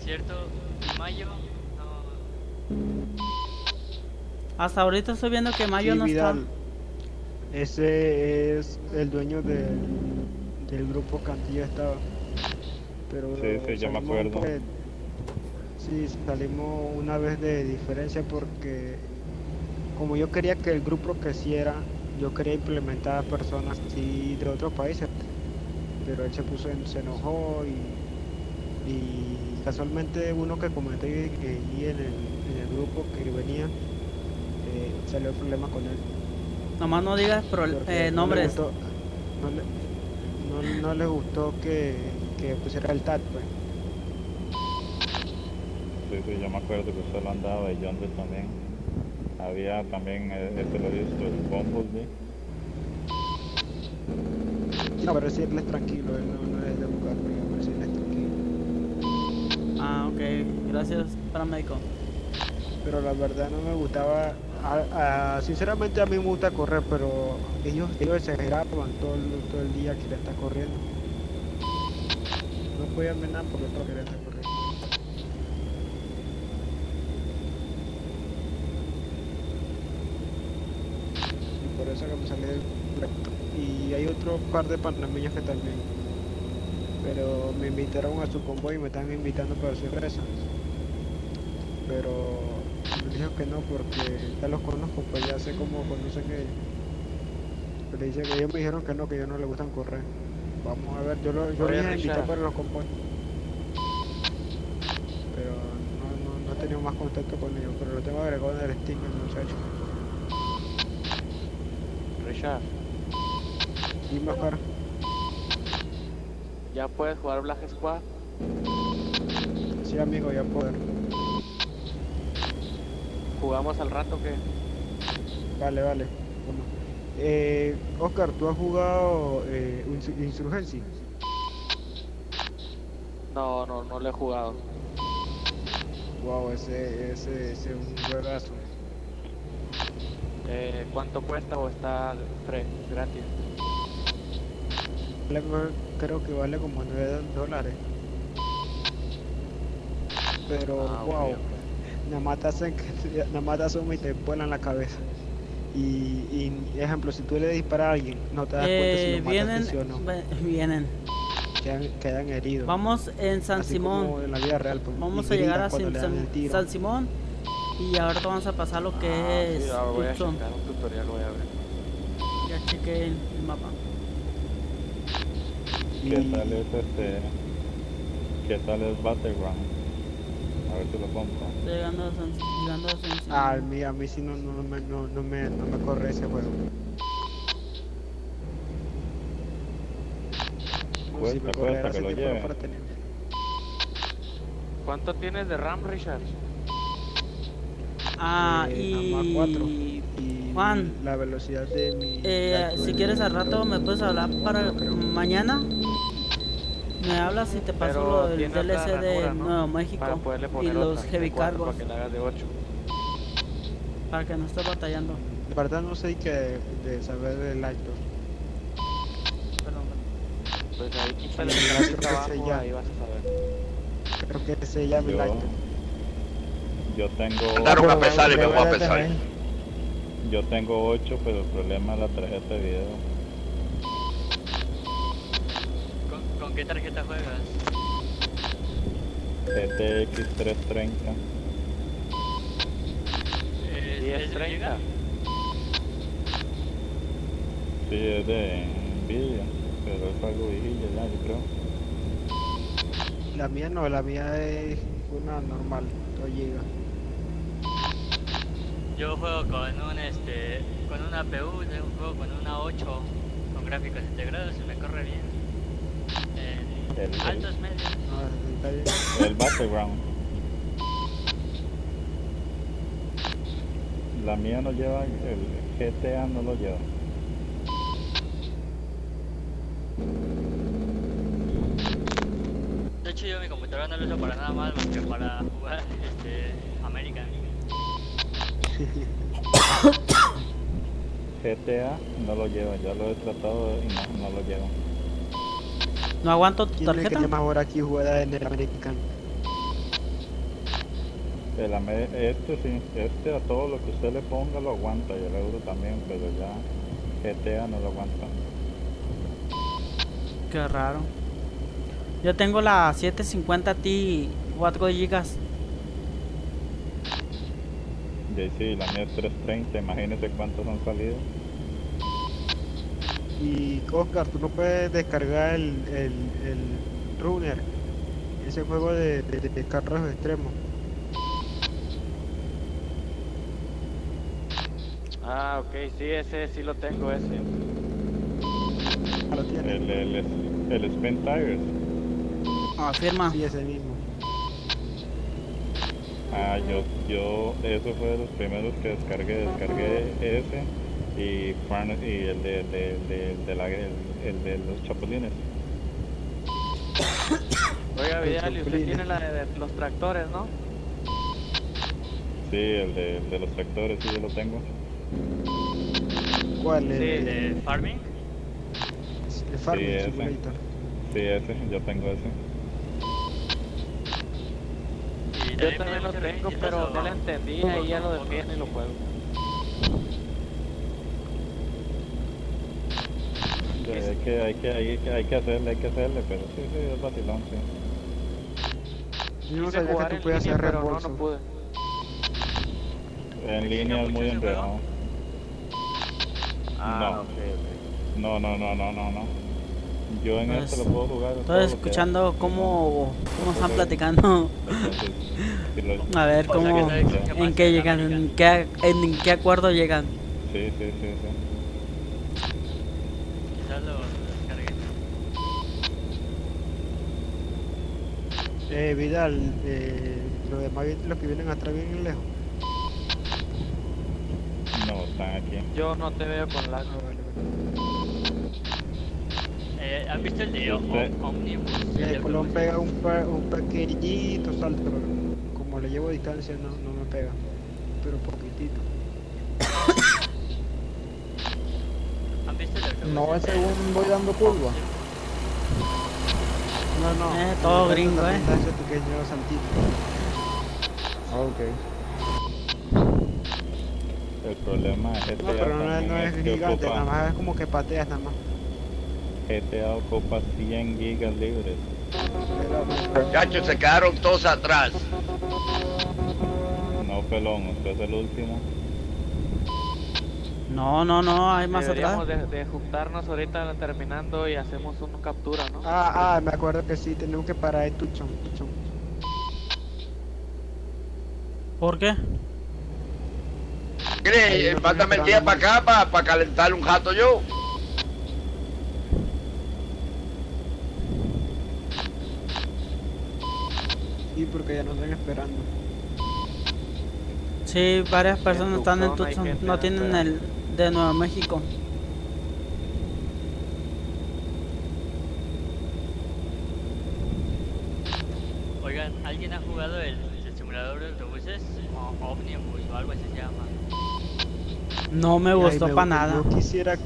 ¿Cierto? Mayo. No.
Hasta ahorita estoy viendo que Mayo
Sí,
no está.
Vidal. Ese es el dueño del, del grupo Cantillo estaba. Pero
Sí, sí, ya me acuerdo.
Sí, salimos una vez de diferencia porque como yo quería que el grupo creciera, yo quería implementar a personas así de otros países. Pero él se puso, en- se enojó y, y casualmente uno que comenté que ahí en el, en el grupo que venía, eh, salió el problema con él.
Nomás no digas eh,
no le
nombres.
gustó- No le, no, no le gustó que, que pusiera el tag, pues.
Sí, sí, yo me acuerdo que usted lo andaba y yo antes también. Había también, eh, este lo he visto, el Bumblebee.
No, pero decirles tranquilo, él no, no es de buscar pero decirles tranquilo.
Ah, ok. Gracias, paramédico.
Pero la verdad no me gustaba, a- a- sinceramente a mí me gusta correr, pero ellos, ellos exageraban todo el, todo el día que estar corriendo. No podía ver nada porque todo quería estar corriendo. Y por eso que me salí del proyecto. Y hay otro par de panameños que también. Pero me invitaron a su convoy y me están invitando para su empresa. Pero me dijo que no porque ya los conozco, pues ya sé cómo conocen ellos. Pero dice que ellos me dijeron que no, que ellos no les gustan correr. Vamos a ver, yo, lo, yo les
Richard.
para los convoy. Pero no, no, no he tenido más contacto con ellos, pero lo tengo agregado en el Steam, el muchacho.
Richard,
Dime, Oscar.
¿ya puedes jugar Black Squad?
Sí, amigo, ya poder.
¿Jugamos al rato que
Vale, vale. Bueno. Eh, Oscar, ¿tú has jugado eh, Insur- Insurgency?
No, no, no lo he jugado.
Wow, ese, ese, ese es un juegazo.
Eh, ¿Cuánto cuesta o está free, gratis?
Vale, creo- creo que vale como 9 dólares. Pero,
Ah,
wow,
ok.
nada más te hacen que- nada más te y te vuelan la cabeza. Y, y, ejemplo, si tú le disparas a alguien, no te das cuenta si
Eh,
lo
vienen,
mataste sí o no.
vienen.
Quedan, quedan heridos.
Vamos en San
Así
Simón.
como en la vida real. pues,
Vamos a llegar a San, Simón y ahorita vamos a pasar lo que
Ah,
es
sí, ahora voy a un tutorial, voy a ver.
Ya chequé el mapa.
¿Qué tal es este? ¿Qué tal es Battleground? A ver si lo compro.
Estoy llegando a San, llegando a San.
Ah, a mí, a mí sí no, no, no me, no, no me, no me corre ese juego.
Cuesta,
me corriera
cuesta que lo.
¿Cuánto tienes de RAM, Richard?
Ah,
eh, cuatro.
y
Y
Juan.
la velocidad de mi...
eh, si quieres al rato me puedes hablar para mañana. Me hablas y te paso lo del DLC de
¿no?
Nuevo México
Para poderle
y
poner
los
otra, de
heavy cargos
Para que la hagas de 8.
para que no estés batallando.
La verdad no sé qué de saber del actor.
Perdón.
Pues ahí quítale el
creo que
gráfico abajo,
ese ya.
ahí vas a saber.
Creo que se llama el
Yo,
actor.
yo tengo
Mandaron a pesar y me voy a
de
pesar.
yo tengo 8, pero el problema es la tarjeta de video.
¿Con, con qué tarjeta juegas?
GTX 330.
Eh, ¿es de
1030.
Giga?
Sí, es de Nvidia, pero es algo viejillo ya, yo creo.
La mía no, la mía es una normal, 2 gigas.
Yo juego con un este con una PU, un juego con una 8 con gráficos integrados y me corre bien.
El-
altos medios.
El Battleground. La mía no lleva, el GTA no lo lleva.
De hecho yo mi computadora no lo uso para nada más más que para jugar este American.
GTA no lo lleva, ya lo he tratado y no, no lo lleva.
No aguanto tu
¿Quién es el que
tarjeta.
tiene más horas aquí jugada en el americano?
El ame- este sí, este a todo lo que usted le ponga lo aguanta y el euro también, pero ya GTA no lo aguanta.
Qué raro. Yo tengo la 750 Ti 4 gigas.
Y ahí sí, la mía es 330, imagínese cuántos han salido.
Y Oscar, tú no puedes descargar el, el, el Runner, ese juego de, de, de carros extremos.
Ah, ok, sí, ese sí lo tengo, ese.
¿Lo tienes?
El, el, el Spin Tires.
Afirma.
Sí, ese mismo.
Ah, yo, yo, eso fue de los primeros que descargué, descargué ese y, el de, de, de, de la, el, el de los chapulines.
Oiga, Vidal, y usted tiene la de, de los tractores, ¿no?
Sí, el de, el de los tractores, sí, yo lo tengo.
¿Cuál?
Sí,
el,
De farming.
el Farming
Sí, ese. Sí, ese, yo tengo ese.
Y
Yo también lo tengo, pero no lo entendí, ahí ya lo dejé y lo juego.
Sí, Hay que, hay, que, hay, que, hay que hacerle, hay que hacerle, pero sí, sí, es vacilón, sí.
Yo no sabía
jugar
que tú podías hacer
pero no,
reembolso.
no pude.
En línea es muy enredado.
Ah,
No.
ok, ok.
No, no, no, no, no, no. Yo en
Pues,
este lo puedo jugar.
Estoy escuchando cómo, cómo están platicando. A ver
O sea,
cómo, en qué llegan, en qué, en qué acuerdo llegan.
Sí, sí, sí, sí.
Quizás lo, lo descargué.
Eh, Vidal, eh, los demás, los que vienen atrás vienen lejos.
No, están aquí.
Yo no te veo con
vale.
Eh, ¿Han visto el de. Omnibus?
Eh,
El
Colón pega un, un pequeñito salto, pero como le llevo distancia no, no me pega. Pero poquitito.
¿Han visto el de?
No es según voy dando curva.
No, no.
Eh, todo gringo, eh.
saltito.
Ok.
El problema es GTA
No, pero no, es- no es
que
gigante,
ocupa-
nada más es como que pateas nada más.
GTA ocupa 100 gigas libres.
Muchachos, se quedaron todos atrás.
No, pelón, usted es el último.
No, no, no, hay más
Deberíamos
atrás.
de, de juntarnos ahorita terminando y hacemos una captura, ¿no?
ah, ah, me acuerdo que sí, tenemos que parar en Tucson. Tucson.
¿Por qué?
¿Crees? el día
esperando
para acá para calentar un jato yo.
Sí, porque ya nos están esperando.
Sí, varias personas están en
Tucson
no tienen
esperando.
el de Nuevo México.
Oigan, ¿alguien ha jugado el, el simulador de autobuses? O Omnibus o algo así se llama.
No me gustó para nada.
Yo quisiera,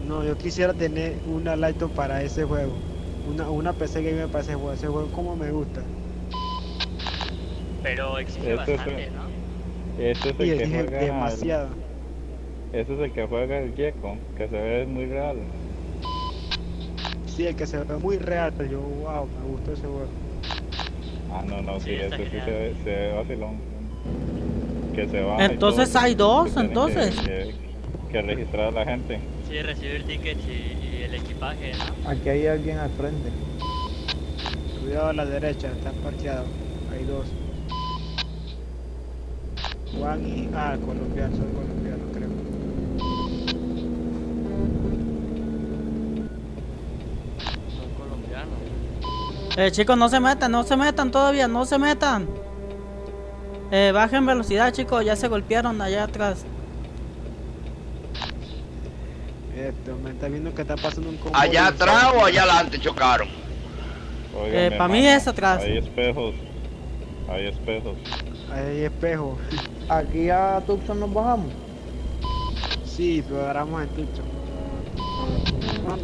no, yo quisiera tener una laptop para ese juego. Una, una PC gamer para ese juego. Ese juego como me gusta.
Pero exige
Este es
bastante,
el-
¿no?
Ese es
Y
que juega.
demasiado.
Ese es el que juega el Gecko, que se ve muy real.
Sí, el que se ve muy real. Pero yo, wow, me gustó ese juego.
Ah, no, no,
Sí,
sí, ese sí se ve, se ve vacilón. Que se va.
Entonces hay dos,
que-
entonces.
Que, que registrar a la gente.
Sí, recibir tickets y, y el equipaje, ¿no?
Aquí hay alguien al frente.
Cuidado a la derecha, están parqueados. Hay dos. Juan y. Ah, colombiano, soy colombiano, creo.
Eh, chicos, no se metan, no se metan todavía, no se metan. Eh, bajen velocidad, chicos, ya se golpearon allá atrás.
Esto, me está viendo que está pasando un convoy.
¿Allá atrás o allá adelante chocaron?
Eh, pa' mí es atrás.
Hay espejos. Hay espejos.
Hay espejo.
Aquí a Tucson nos bajamos.
Sí, pero agarramos el tucho. No,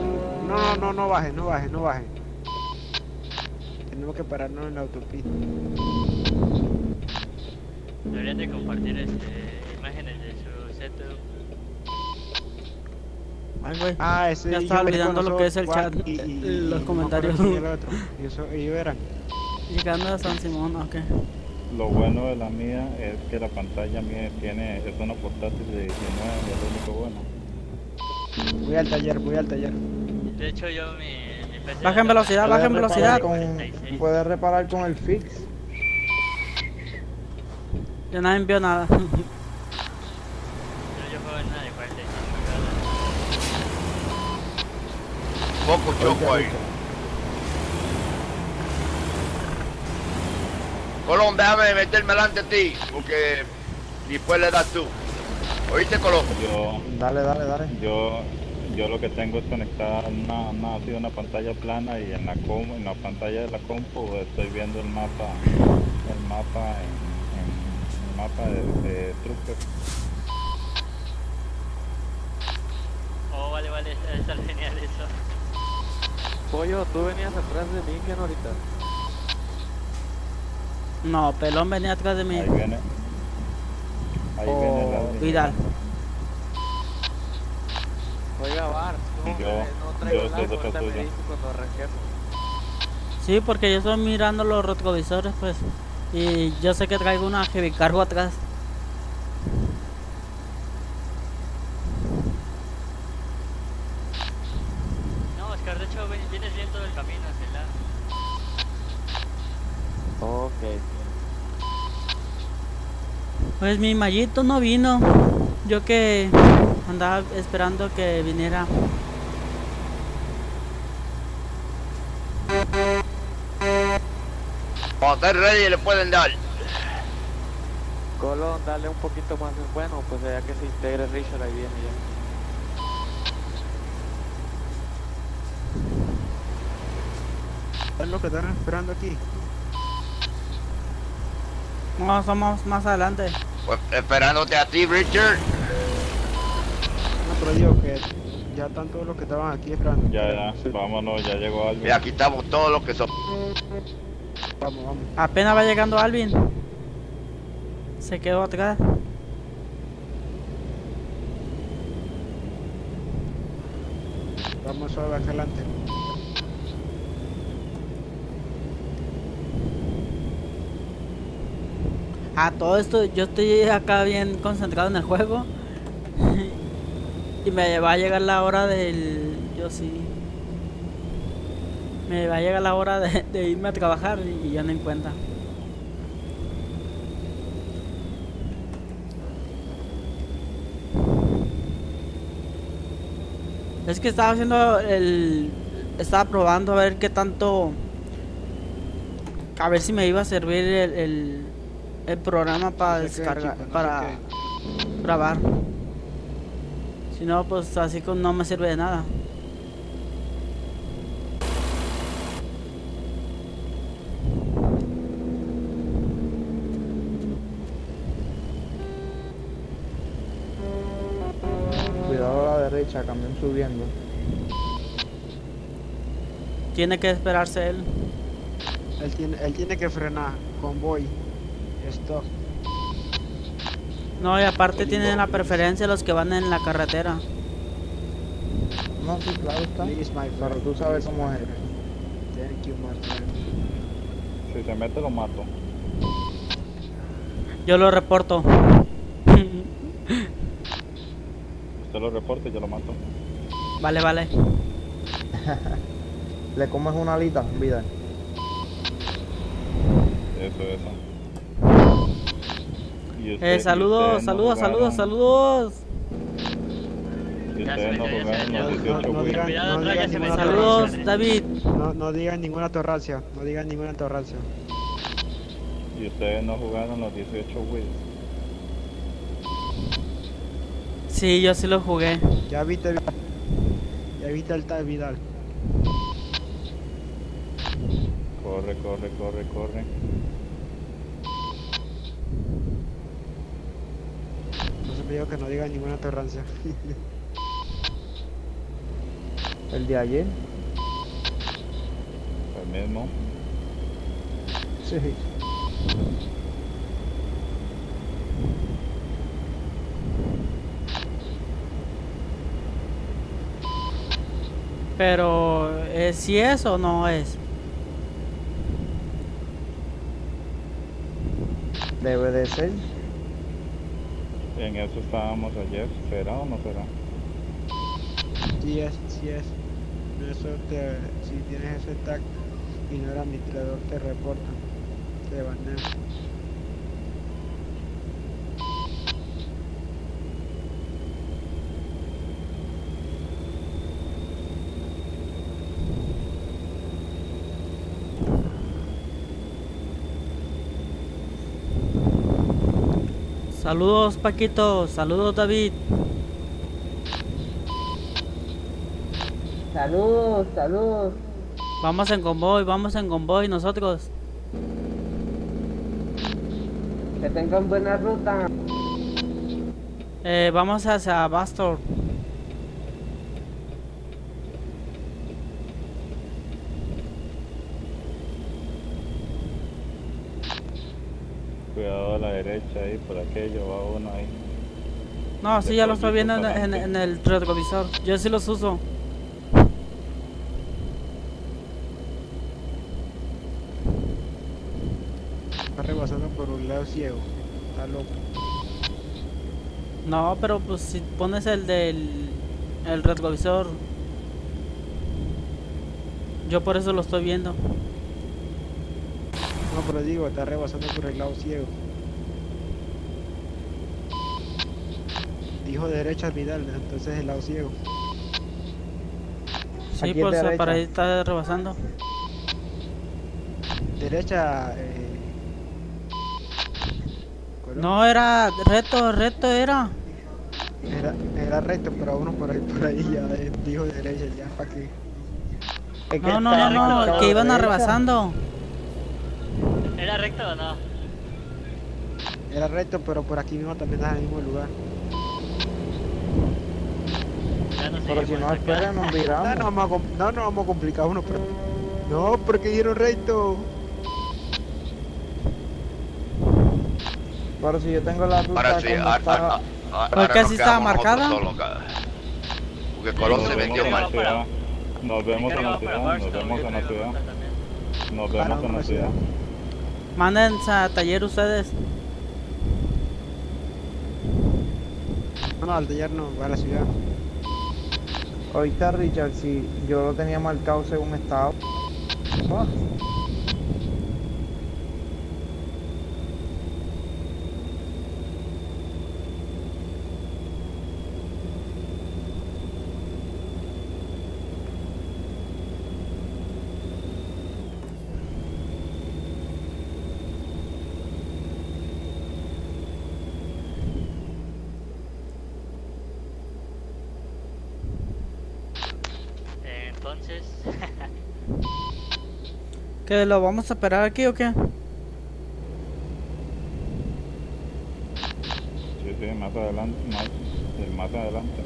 no, no, no baje, no baje, no baje. Tenemos que pararnos en la autopista.
Deberían de compartir este, imágenes de su setup.
Ah, ese
Ya estaba olvidando lo que es el chat,
y- y-
los
y
comentarios.
era el otro. Y eso- ellos eran.
Llegando a San Simón, ok.
Lo bueno de la mía es que la pantalla mía tiene, es una portátil de 19, es lo único bueno.
Voy al taller, voy al taller.
De hecho, yo mi, PC.
Bajen velocidad,
Puedes
bajen velocidad.
Con, puedes reparar con el fix.
Yo nadie envió nada.
Yo, yo en una de 45
Poco choco ahí. Colón, déjame meterme delante de ti, porque después le das tú. ¿Oíste, Colón?
Yo,
Dale, dale, dale.
yo, yo lo que tengo es conectada una, una, así una pantalla plana y en la com, en la pantalla de la compu estoy viendo el mapa, el mapa en, en el mapa de, de Trooper.
Oh, vale, vale, está, genial eso.
Pollo, tú venías atrás de mí, que no ahorita.
No, Pelón venía atrás de mí.
Ahí viene. Ahí viene el
O Vidal.
Oiga, Bar, no,
Yo-
no traigo
yo detrás
ahorita me
tuyo.
dice cuando arranquemos.
Sí, porque yo estoy mirando los retrovisores, pues. Y yo sé que traigo una heavy cargo atrás.
No, Oscar, de hecho, vienes bien todo el camino hacia el lado.
Ok.
Pues mi mallito no vino. Yo que andaba esperando que viniera.
Cuando esté ready le pueden dar.
Colón, dale un poquito más. Bueno, pues ya que se integre Richard, ahí viene ya.
Es lo que están esperando aquí.
No, somos más adelante.
Pues esperándote a ti, Richard.
Que ya están todos los que estaban aquí esperando.
Ya, ya, vámonos, ya llegó Alvin.
Y aquí estamos todos los que son.
Vamos, vamos.
Apenas va llegando Alvin. Se quedó atrás.
Vamos suave acá adelante.
A todo esto, yo estoy acá bien concentrado en el juego. y me va a llegar la hora del. Yo sí. Me va a llegar la hora de, de irme a trabajar y, ya no en cuenta. Es que estaba haciendo el. Estaba probando a ver qué tanto. A ver si me iba a servir el, el, el programa para
No
descargar.
chico, no sé
para grabar. Si no, pues así que no me sirve de nada.
Cuidado a la derecha, camión subiendo.
Tiene que esperarse él.
Él tiene, él tiene que frenar. Convoy. Stop.
No, y aparte tienen la preferencia los que van en la carretera.
No, sí, claro está. Pero tú sabes cómo es.
Thank you, my friend.
Si se mete, lo mato.
Yo lo reporto.
Usted lo reporta y yo lo mato.
vale, vale.
Le comes una alita, vida.
Eso, eso.
Eh, saludos, saludos, saludos, saludos.
Y
Ya
ustedes
se
no
metió, ya se
jugaron
metió.
los
No,
18
no
Wii.
digan,
Cuidado,
no
Troya,
digan
se me
ninguna
salió.
Saludos. David.
No, no digan ninguna torrancia. No digan ninguna torrancia.
Y ustedes no jugaron los 18 Wii.
Sí, yo sí lo jugué.
Ya viste, ya viste el tal Vidal.
Corre, corre, corre, corre.
Que no digan ninguna torrancia.
El de ayer.
El mismo.
sí.
Pero, ¿es si es o no es?
Debe de ser.
En eso estábamos ayer. ¿Será o no será?
Sí es, sí es. Eso te, si tienes ese tag y no era administrador te reportan. Te banean.
Saludos, Paquito. Saludos, David.
Saludos, saludos.
Vamos en convoy, vamos en convoy nosotros.
Que tengan buena ruta.
Eh, vamos hacia Bastor.
Cuidado a derecha ahí, por aquello va uno ahí.
No, sí, ya lo estoy viendo en, en- en el retrovisor. Yo sí los uso.
Está rebasando por un lado ciego. Está loco.
No, pero pues si pones el del el retrovisor. Yo por eso lo estoy viendo.
No, pero digo, está rebasando por el lado ciego. Dijo derecha Vidal, entonces el lado ciego.
Sí, pues
derecha.
para ahí está rebasando.
Derecha, eh...
No, era reto, reto era.
Era, era recto, pero uno por ahí, por ahí ya eh, dijo derecha, ya para que.
Es que
No, no, no, no,
recto,
que iban a
derecha.
rebasando.
¿Era recto o no?
Era recto, pero por aquí mismo también está en el mismo lugar.
Ya no
Pero si
seguimos
no esperan, nos
No,
viramos.
no vamos a, com- no, no vamos a complicar uno, pero. No, porque dijeron recto.
Pero si yo tengo la ruta
Ahora sí, ahora, ahora
¿Por qué así estaba marcada?
acá. Porque Colón se
la
mal.
Nos vemos en la ciudad. Nos vemos en la ciudad. Nos vemos
no,
en la ciudad.
Mándense a taller ustedes.
No, no, al taller no, va a la ciudad.
Ahorita Richard, si yo lo tenía marcado según estado. Ah,
Eh, Entonces,
¿Que lo vamos a esperar aquí o qué?
Sí, sí, más adelante. Más, sí, más adelante.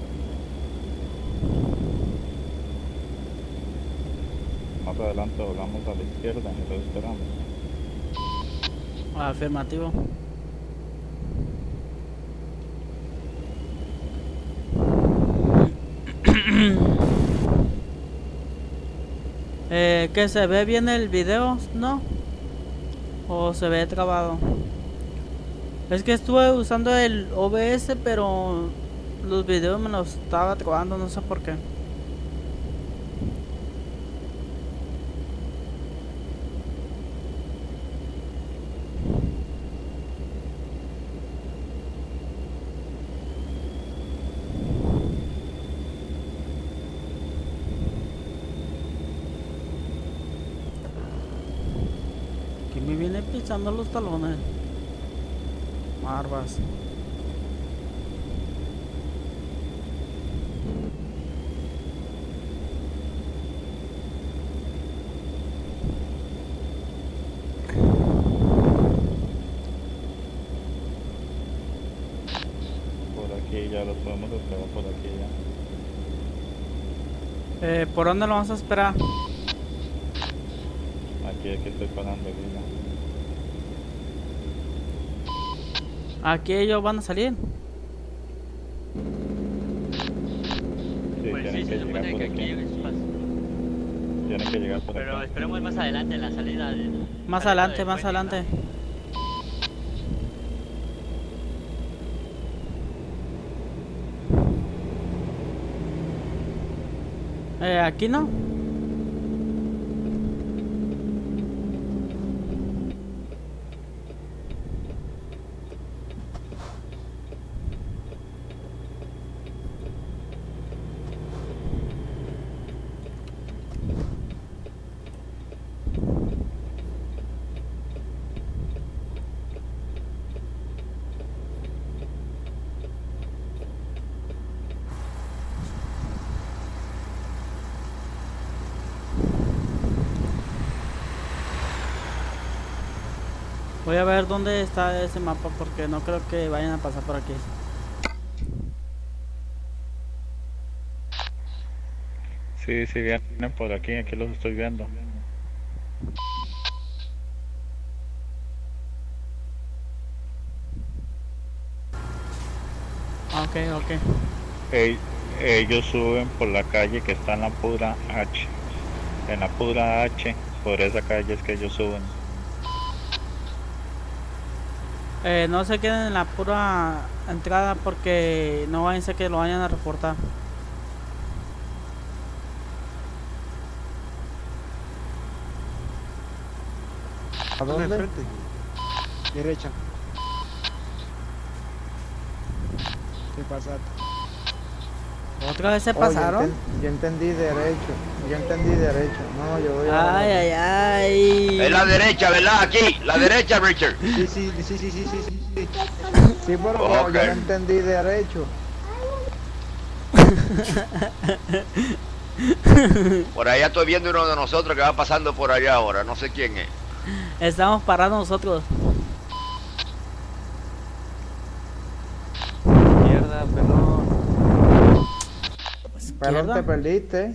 Más adelante volvamos a la izquierda y lo esperamos.
Afirmativo. Eh, ¿Que se ve bien el video? ¿No? ¿O se ve trabado? Es que estuve usando el OBS, pero los videos me los estaba trabando, no sé por qué. Los talones. Barbas.
Por aquí ya lo podemos esperar por aquí ya.
Eh, ¿Por dónde lo vamos a esperar?
Aquí es que estoy parando aquí ya.
Aquí ellos van a salir.
Sí,
Pues sí,
que
se
llegar
supone
por
que aquí.
Tienen que llegar por
Pero
aquí.
esperemos más adelante en la salida de...
Más adelante,
de
más adelante. Eh, aquí no. Voy a ver dónde está ese mapa porque no creo que vayan a pasar por aquí.
Sí, sí, vienen por aquí, aquí los estoy viendo.
Ok, ok.
Ell- ellos suben por la calle que está en la pura H. En la pura H, por esa calle es que ellos suben.
Eh, no se queden en la pura entrada porque no vayan a ser que lo vayan a reportar.
¿A dónde?
enfrente. Derecha. ¿Qué pasaste?
¿Otra vez se
Oh,
pasaron?
enten- Yo, entendí derecho. Yo entendí derecho. No, yo voy a.
Ay, ay, ay.
Es la derecha, ¿verdad? Aquí, la derecha, Richard.
Sí, sí, sí, sí, sí, sí, sí, sí.
Sí, pero yo- no entendí derecho.
Por allá estoy viendo uno de nosotros que va pasando por allá ahora, no sé quién es.
Estamos parados nosotros.
Izquierda, pelón.
Pero
Izquierda,
te perdiste.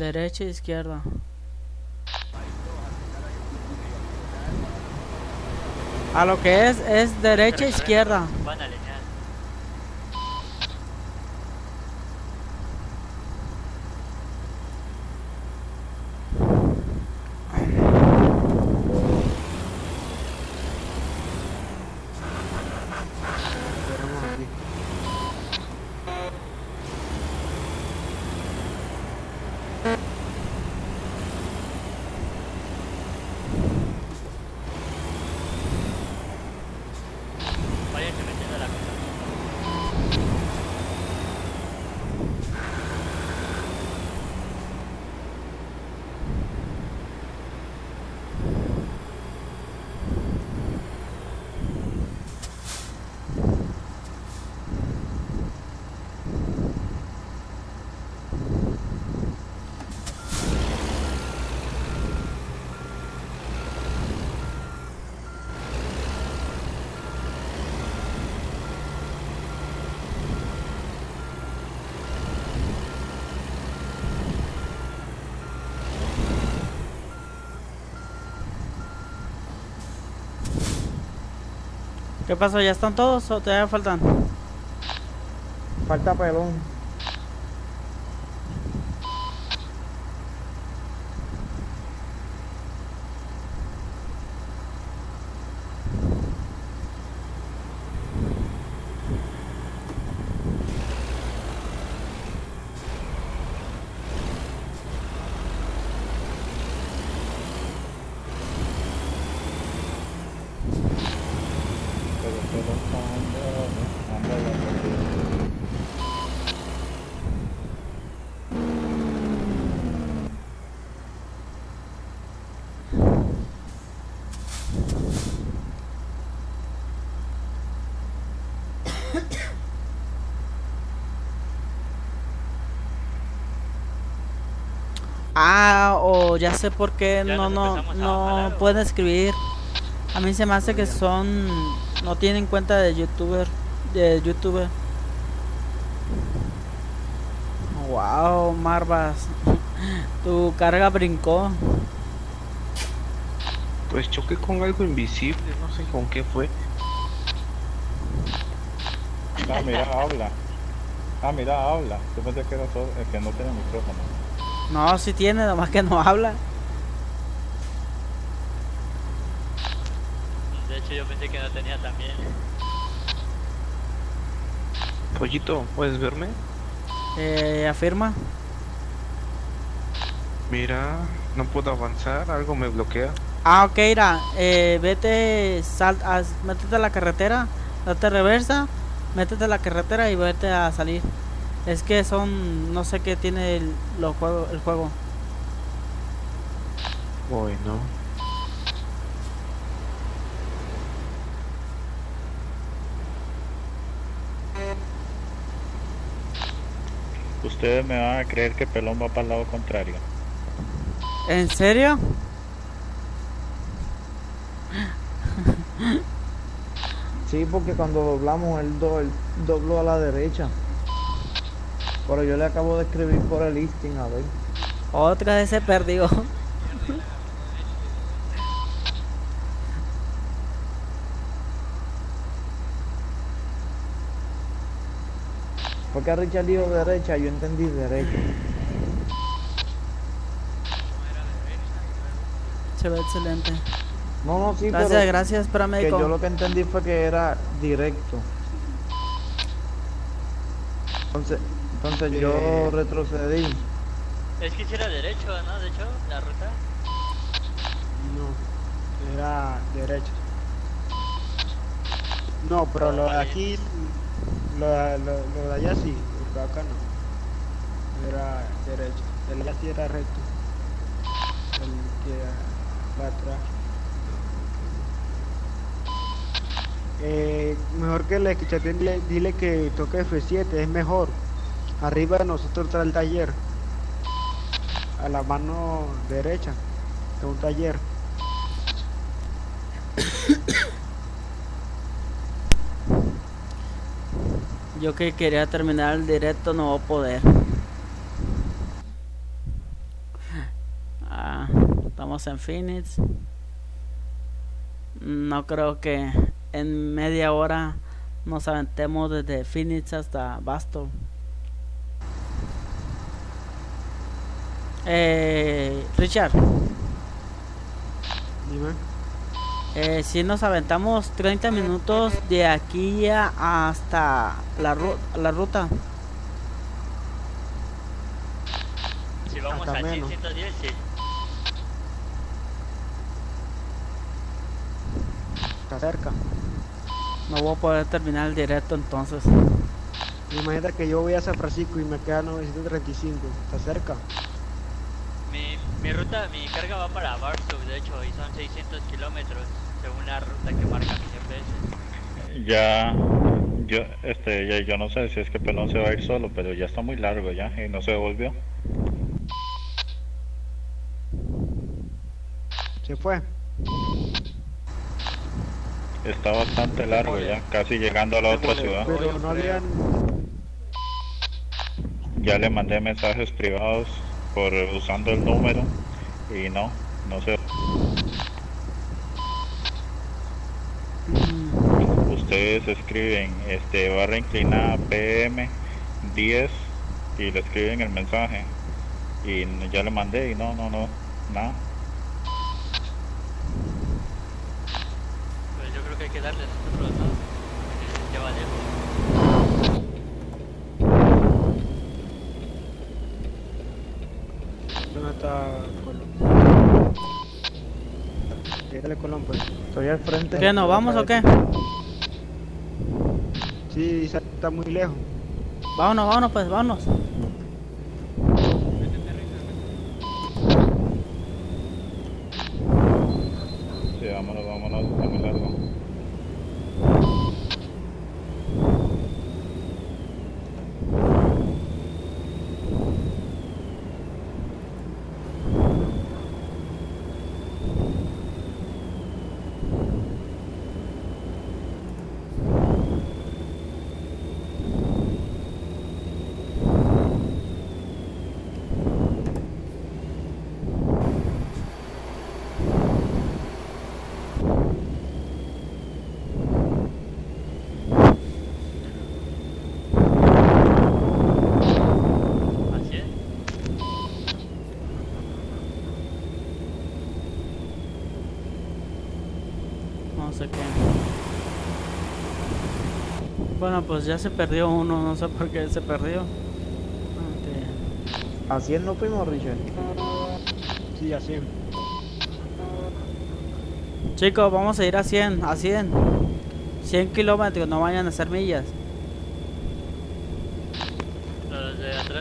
Derecha, izquierda. A lo que es, es derecha, izquierda.
Van
¿Qué pasó? ¿Ya están todos o todavía faltan?
Falta pelón.
Ah, o oh, ya sé por qué no no no pueden escribir. A mí se me hace que son no tienen cuenta de youtuber de youtuber. Wow, Marvas. Tu carga brincó.
Pues choqué con algo invisible, no sé con qué fue.
Ah, mira, habla. Ah, mira, habla. Yo pensé que era solo el que no tiene micrófono.
No, sí tiene, nomás que no habla.
De hecho, yo pensé que no tenía también.
Pollito, ¿puedes verme?
Eh, afirma.
Mira, no puedo avanzar, algo me bloquea.
Ah, ok, Ira, eh, vete, sal, haz- métete a la carretera, date reversa, métete a la carretera y vete a salir. Es que son, no sé qué tiene el, lo juego, el juego.
Bueno.
Ustedes me van a creer que Pelón va para el lado contrario.
¿En serio?
Sí, porque cuando doblamos, él, do, él dobló a la derecha. Pero yo le acabo de escribir por el listing, a ver.
Otra vez se perdió.
Porque Richard dijo derecha, yo entendí derecha.
Se ve excelente.
No, no, sí,
Gracias,
pero
gracias,
que yo lo que entendí fue que era directo. Entonces, entonces yo retrocedí.
Es que si era derecho, ¿no? De hecho, la ruta.
No, era derecha. No, pero lo de aquí, lo, de- lo, lo de allá sí, pero acá no. Era derecha. El de allá sí era recto. El que va atrás. Eh, mejor que le escuché, dile, dile que toque F7, es mejor. Arriba de nosotros está el taller. A la mano derecha de un taller.
Yo que quería terminar el directo no voy a poder. Ah, estamos en Phoenix. No creo que en media hora nos aventemos desde Phoenix hasta Basto. Eh, Richard,
Dime.
eh, si nos aventamos 30 minutos de aquí a- hasta la, ru- la ruta.
Si vamos
Hasta
a
menos.
110, sí.
Está cerca.
No voy a poder terminar el directo entonces.
Imagínate que yo voy a San Francisco y me queda 935. Está cerca.
Mi, mi ruta, mi carga va para Barstow, de hecho, y son 600 kilómetros, según la ruta que marca mi GPS.
Ya, yo, este, ya, yo no sé si es que Pelón se va a ir solo, pero ya está muy largo ya y no se devolvió.
Se fue.
Está bastante largo ya, casi llegando a la otra ciudad.
Pero no habían.
Ya le mandé mensajes privados por usando el número y no, no sé.
Mm,
Ustedes escriben este barra inclinada PM 10 y le escriben el mensaje y ya le mandé y no, no, no, nada.
Pues yo creo que hay que darle nosotros, ¿no? Porque lleva lejos.
¿Dónde está Colón? Dígale Colón, pues.
Estoy al frente.
¿Qué, nos vamos o qué?
Sí, está muy lejos.
Vámonos, vámonos pues, vámonos.
Sí, vámonos, vámonos, está muy largo.
Así es.
No sé qué. Bueno, pues ya se perdió uno, no sé por qué se perdió.
Así es, no fuimos, Richard.
Sí, así.
Chicos, vamos a ir a 100, a 100. 100 kilómetros, no vayan a hacer millas.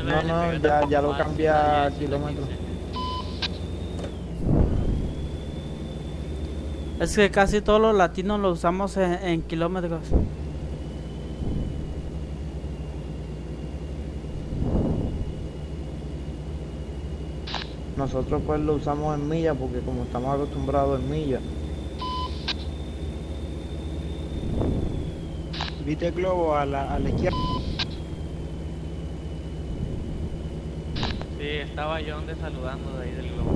No, no, ya- ya lo a
110,
kilómetros.
115.
Es que casi todos los latinos lo usamos en, en kilómetros.
Nosotros pues lo usamos en millas porque como estamos acostumbrados en millas.
¿Viste el globo a la, a la izquierda?
Sí, estaba yo donde saludando de ahí del globo.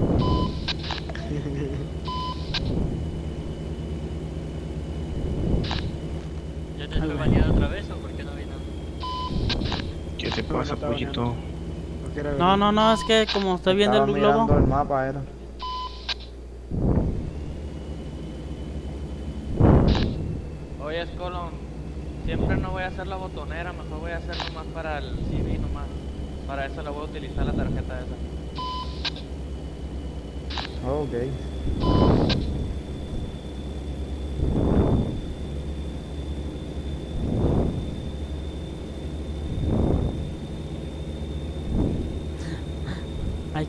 ¿Ya te estoy baneado otra vez o por qué no vino?
¿Qué te pasa, pollito?
No
No, no, no, es que como estoy viendo
Estaba
el
mirando
globo.
el mapa, era.
Oye, Colon, siempre no voy a hacer la botonera, mejor voy a hacer nomás para el CV nomás. Para eso la voy a utilizar la tarjeta esa.
Ok.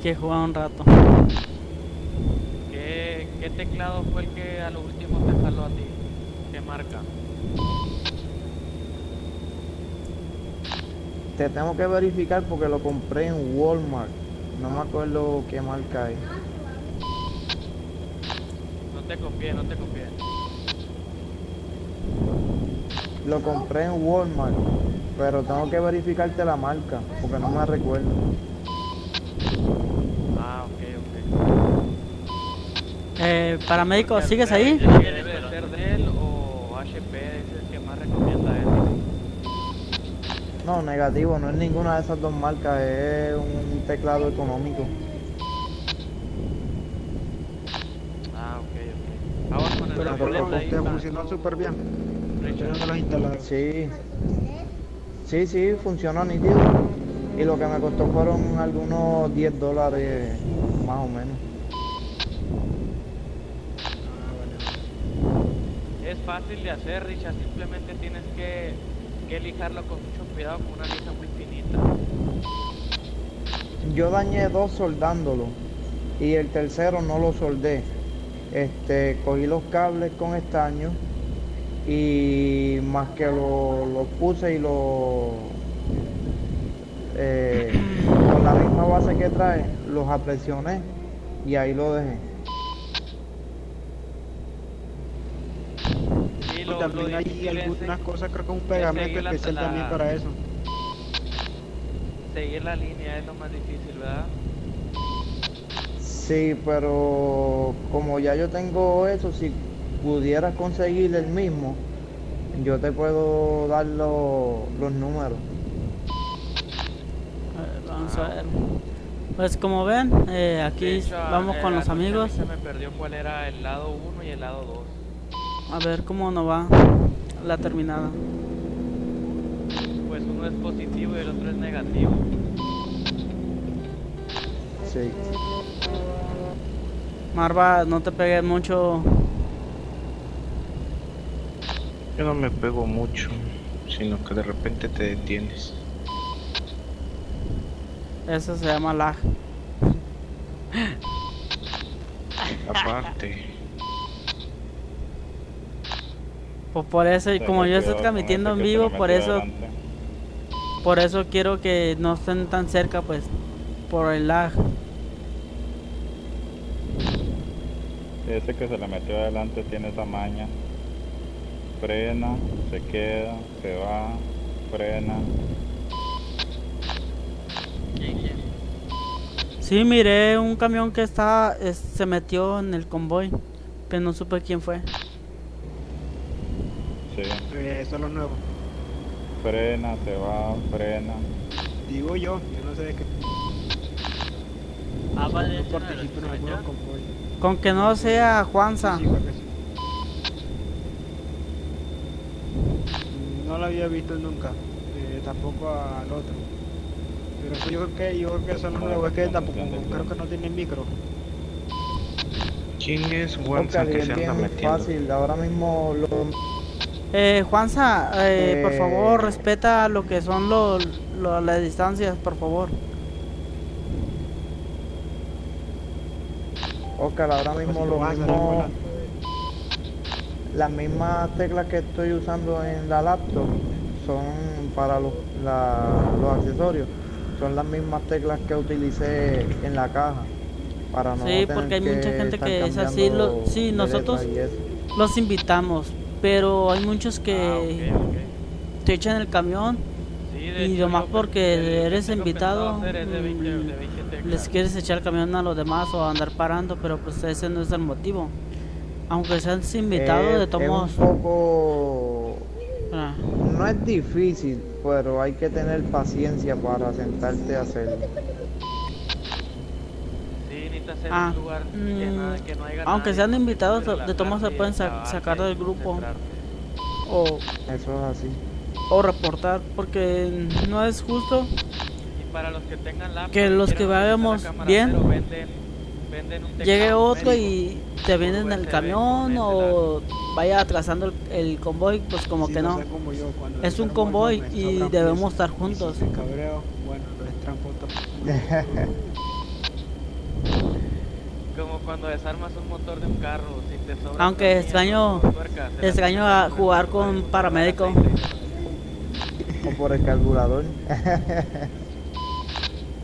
Que jugar un rato.
¿Qué, ¿Qué teclado fue el que a lo último te jaló a ti? ¿Qué marca?
Te tengo que verificar porque lo compré en Walmart. No me acuerdo qué marca es.
No te copié, no te copié.
Lo compré en Walmart, pero tengo que verificarte la marca porque no me recuerdo.
Ah, ok, ok.
Eh, paramédico, ¿sigues ahí?
Debe debe de ser Dell o HP, es el que más recomienda él.
No, negativo, no es ninguna de esas dos marcas, es un teclado económico.
Ah, ok, ok. Vamos con el
Pero
ahí, pa-
funcionó súper bien. Los.
Sí, sí, sí, funcionó nítido. Y lo que me costó fueron algunos 10 dólares, más o menos.
Es fácil de hacer, Richard, simplemente tienes que, que lijarlo con mucho cuidado con una lija muy finita.
Yo dañé dos soldándolo y el tercero no lo soldé. Este, cogí los cables con estaño y más que lo, lo puse y lo eh, con la misma base que trae, los apresioné y ahí lo dejé.
Sí, lo, lo
también hay algunas cosas, creo que un pegamento especial
la-
también para eso.
seguir la línea es lo más difícil, ¿verdad?
Sí, pero como ya yo tengo eso, si pudieras conseguir el mismo, yo te puedo dar lo- los números.
A ver, vamos a ver. Pues como ven, eh, aquí
hecho,
vamos
eh,
con los amigos.
Se me perdió cuál era el lado 1 y el lado 2.
A ver cómo nos va la terminada.
Pues uno es positivo y el otro es negativo.
Sí.
Marva, no te pegues mucho.
Yo no me pego mucho, sino que de repente te detienes.
Eso se llama lag.
Aparte,
Pues por eso, y como yo estoy transmitiendo en vivo, por eso,
adelante.
por eso quiero que no estén tan cerca, pues, por el lag.
ese que se le metió adelante tiene esa maña. Frena, se queda, se va, frena.
Sí, miré un camión que está, es- se metió en el convoy, pero no supe quién fue.
Sí,
Eh, eso es lo nuevo.
frena, se va, frena.
Digo yo, yo no sé de qué
Ah, vale,
no
los
participo en algunos.
Con que no sea Juanza.
Sí, No lo había visto nunca, eh, tampoco al otro. Pero yo creo que yo creo que eso es lo nuevo, es que tampoco creo que no tiene micro.
¿Quién es
y
que
es
se anda metiendo?
fácil, ahora mismo lo,
Eh, Juanza, eh, por
Eh.
favor, respeta lo que son los, lo- las distancias, por favor.
Oscar, ahora
Pues
mismo lo mismo, las mismas teclas que estoy usando en la laptop son para los, la- los accesorios, son las mismas teclas que utilicé en la caja. Para no
Sí,
tener
porque hay mucha gente que es así, lo- sí, nosotros-. Los invitamos, pero hay muchos que
Ah,
te echan el camión,
Sí,
Y
hecho,
nomás
yo,
porque
el
eres invitado,
pensado hacer es de 20
mm,
de 20 teclas.
les quieres echar el camión a los demás o andar parando, pero pues ese no es el motivo. Aunque seas invitado,
Eh,
de todos
es
modos.
un poco
ah,
No es difícil, pero hay que tener paciencia para sentarte a hacerlo.
Ah,
un lugar que,
mm,
nada- que no haya
aunque
nadie,
sean invitados, de todos modos se pueden sa- sacar del grupo. o,
Eso es así.
o reportar, porque no es justo.
Y para los que tengan
los que vayamos bien,
venden, venden un
Llegue otro
médico.
y te vienen el camión
con
o vaya atrasando el, el convoy, pues como
Sí,
que no.
sé como yo, cuando
Es un convoy y debemos estar
y si
juntos.
me cabreo, bueno, lo destrampo todo.
Como cuando desarmas un motor de un carro, si te sobran
Aunque extraño- extraño a jugar con paramédico.
O por el carburador.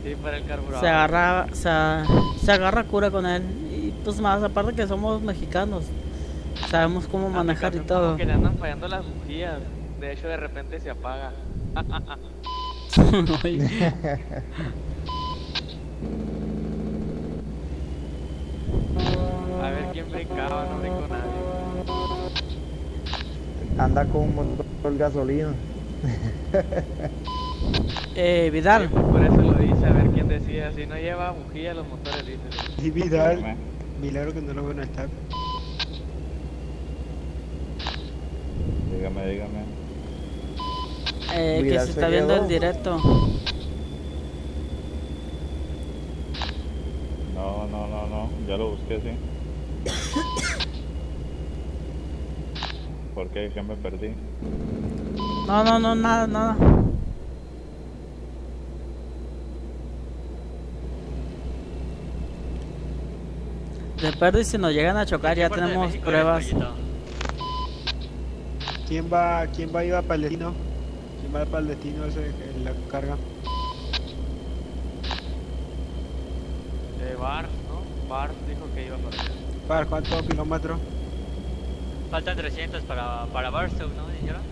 Sí, para el carburador.
Se agarra, se, se agarra cura con él. Y pues más, aparte que somos mexicanos, sabemos cómo
A mi
manejar y
como
todo.
que le andan fallando las bujías. De hecho, de repente se apaga. A ver quién brincaba, no brincó nadie.
Anda con un motor gasolina.
eh, Vidal,
Sí, Por eso lo dice, a ver quién decía. Si no lleva bujía, los motores dicen.
Y Vidal, milagro que no lo veo en el chat.
Dígame, dígame.
eh, que se
se
está viendo el directo.
No, no, no, no. Ya lo busqué, sí. ¿Por qué? ¿Qué me perdí?
No, no, no, nada, nada. De perder si nos llegan a chocar ya
¿Qué parte de
tenemos pruebas.
¿Quién va, quién va a ir para el destino? ¿Quién va para el destino ese en la carga?
Eh, Bars, ¿no? Bars dijo que iba para allá.
¿Para cuántos kilómetros?
Faltan 300 para, para Barstow, ¿no? ¿Dijeron?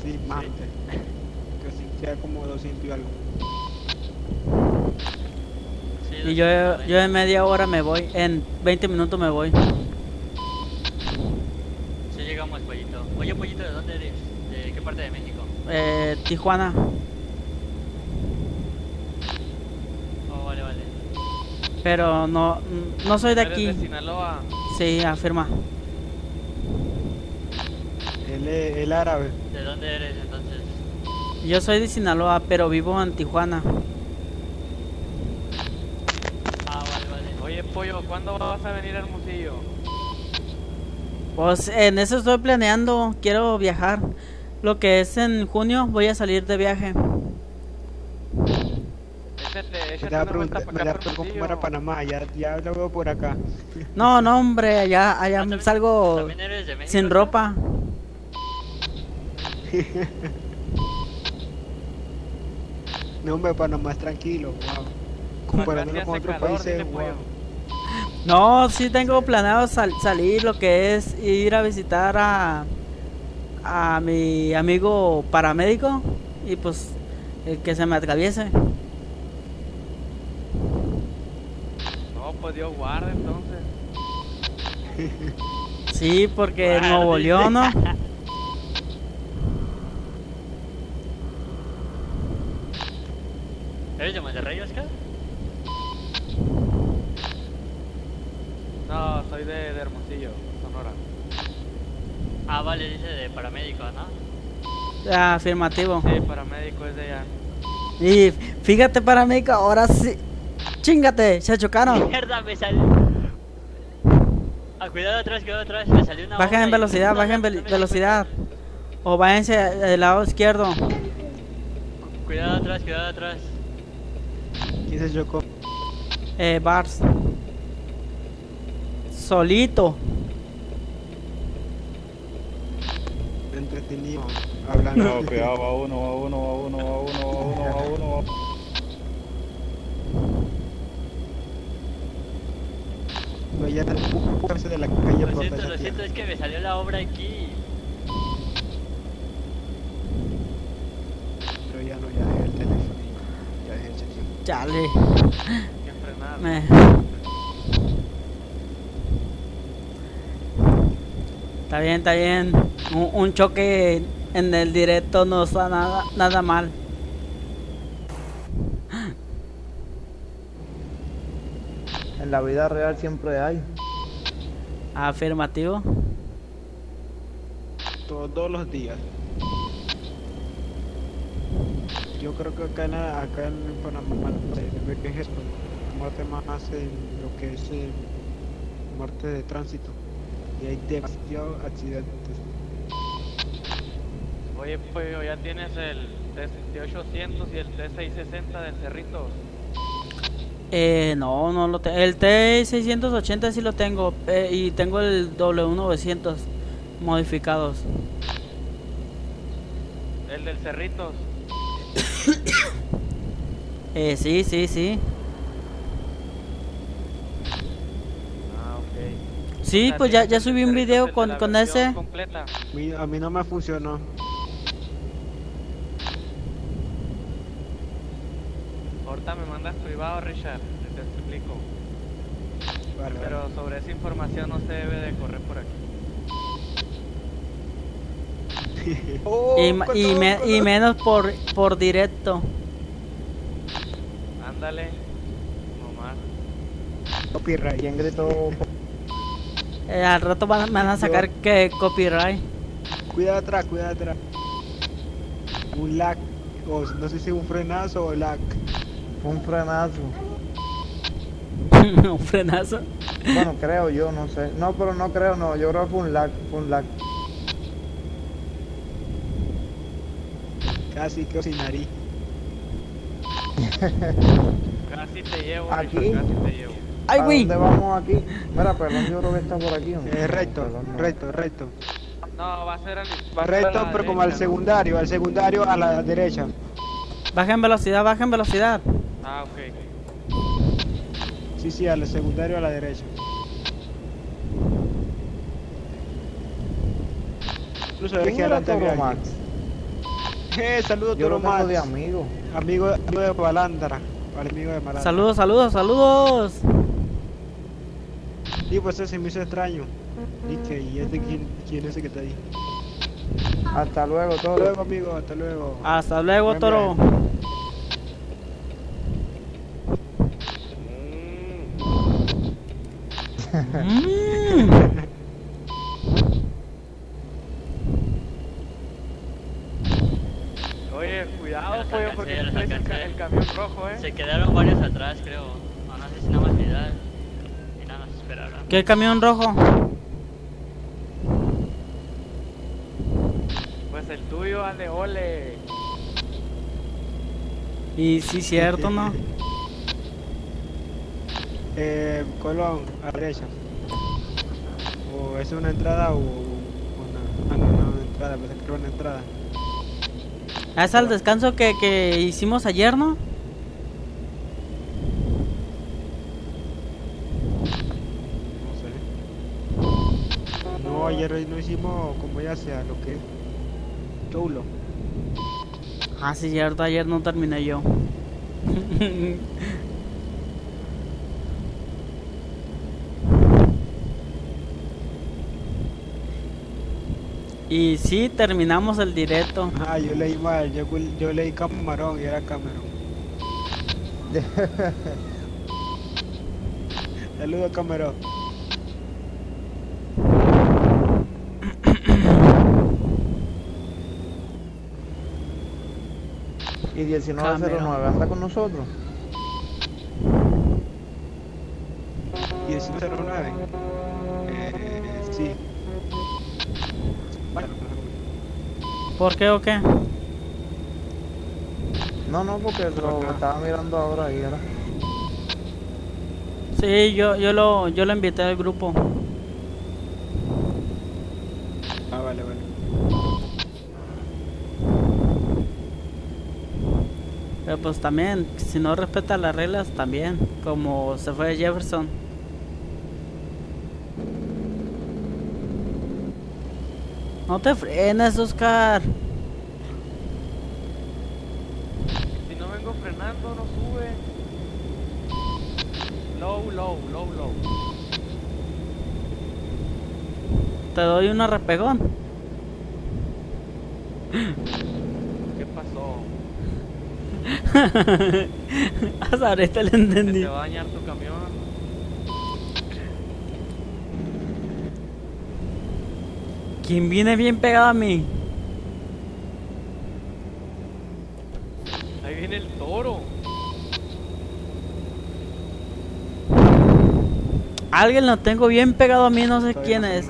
Sí, más. Que sí, sea como 200 y algo.
Sí,
Y yo,
290.
yo en media hora me voy, en 20 minutos me voy.
Sí llegamos, Pollito. Oye, Pollito, ¿de dónde eres? ¿De qué parte de México?
Eh, Tijuana.
Oh, vale, vale.
Pero no, no soy de
Eres
aquí.
de Sinaloa.
Sí, afirma.
Él es el árabe.
¿De dónde eres entonces?
Yo soy de Sinaloa, pero vivo en Tijuana.
Ah, vale, vale.
Oye, Pollo, ¿cuándo vas a venir a Hermosillo?
Pues en eso estoy planeando, quiero viajar. Lo que es en junio voy a salir de viaje.
Échate,
Me
échate
da
una vuelta
pregunta, me
para
da
acá,
pregunta cómo era Panamá, ya, ya lo veo por acá.
No, no, hombre, allá, allá
Ah, también-
salgo
¿También eres de México?
sin ropa.
No, hombre, Panamá es tranquilo, wow. comparándolo con otros
calor,
países, wow.
No, sí tengo planeado sal- salir, lo que es ir a visitar a, a mi amigo paramédico y pues el que se me atraviese.
No, pues Dios guarde entonces.
Sí, porque
Guarde.
Nuevo León, ¿no?
¿Eres de Monterrey, Oscar?
No, soy de, de Hermosillo, Sonora.
Ah, vale, dice de paramédico, ¿no?
Afirmativo.
Sí, paramédico es de allá.
Y fíjate paramédico, ahora sí. Chingate, se chocaron.
Mierda, me salió. Ah, cuidado atrás, cuidado atrás. Me salió una
Bajen en
y-
velocidad,
No,
bajen
no,
velocidad. O váyanse del lado izquierdo.
Cuidado atrás, cuidado atrás.
¿Quién se chocó?
Eh, Bars. Solito.
Entretenido. Hablando.
No, cuidado, va uno, va uno, va uno, va uno, va uno, va uno, va uno.
A de la calle
Lo siento, lo siento, es que me salió la obra aquí.
Pero ya no, ya dejé el teléfono. y Ya dejé el sesión.
Chale. Me- Está bien, está bien. Un, un choque en el directo no está nada, nada mal.
En la vida real siempre hay.
Afirmativo.
Todos los días. Yo creo que acá en, acá en Panamá se ve que es eso. Muerte más en lo que es eh, muerte de tránsito. Y hay demasiados accidentes.
Oye, pollo, ya tienes el T6800 y el T660 del Cerrito.
Eh, no, no lo tengo. El T680 sí lo tengo. eh, y tengo el W900 modificados.
El del Cerritos.
Eh, sí, sí, sí.
Ah, ok.
Sí, pues ya, ya subí un video con, con ese.
Completa.
A mí, a mí no me funcionó.
Ahorita me mandas privado, Richard. Te explico.
Vale, vale.
Pero sobre esa información no se debe de correr por aquí.
Oh,
Y, y, me- menos por, por directo.
Ándale. No más.
Copyright.
¿Quién gritó?
Eh, al rato van, van a sacar que copyright.
Cuidado atrás, cuidado atrás. Un lag. O no sé si un frenazo o lag.
Fue un frenazo.
un frenazo.
Bueno, creo yo, no sé. No, pero no creo, no. Yo creo que fue un lag, fue un lag.
Casi que sin nariz.
Casi te llevo,
Aquí.
Richard, casi te llevo.
¡Ay,
¿A
güey!
dónde vamos aquí? Mira, perdón, yo creo que está por aquí.
Eh, recto,
Perdón, no.
recto, recto.
No, va a ser al, va
Recto, pero como al secundario, al secundario a la derecha.
Bajen velocidad, bajen velocidad.
Ah, ok.
Sí, sí, al secundario a la derecha. Incluso
¿Quién
dejé
era
adelante había
Toro. Max?
Eh, saludos Toro Max.
de amigo.
Amigo, amigo de Balandra. Al amigo de Balandra.
Saludos, saludos, saludos.
Sí, pues ese se me hizo extraño. Dije, ¿y este quién, quién es ese que está ahí?
Hasta luego,
Hasta
todo.
luego, amigo, hasta luego.
Hasta luego, toro. Mm.
Oye, cuidado,
los
pollo,
alcancé,
porque traes el, ca-
alcancé.
el camión rojo, eh.
Se quedaron varios atrás, creo. O no sé si nada más Vidal. Y nada más esperaron.
¿Qué camión rojo?
Pues el tuyo, ale, ole.
Y sí, cierto, ¿no?
Eh, Colón, a derecha. O es una entrada o una. Ah, no, no, una entrada, pensé que era una entrada.
Ah, es al descanso que, que hicimos ayer, ¿no?
No ayer no hicimos como ya sea lo que es
Ah, sí, cierto, ayer no terminé yo. y sí, terminamos el directo.
Ah, yo leí mal, yo, yo leí camarón y era camarón. Saludos camarón.
Y 1909 anda con nosotros.
1909. Eh, sí. Bueno,
¿Por qué o qué?
No, no, porque lo estaba mirando ahora y era.
Sí, yo, yo lo, yo lo invité al grupo.
ah, vale, vale.
Pero pues también, si no respeta las reglas, también, como se fue Jefferson. No te frenes, Oscar.
Si no vengo frenando, no sube. Low, low, low, low.
Te doy un arrepegón.
¿Qué pasó?
Hasta ahorita le
Se
entendí.
te va a dañar tu camión.
¿Quién viene bien pegado a mí?
Ahí viene el toro.
Alguien lo tengo bien pegado a mí, no sé quién es.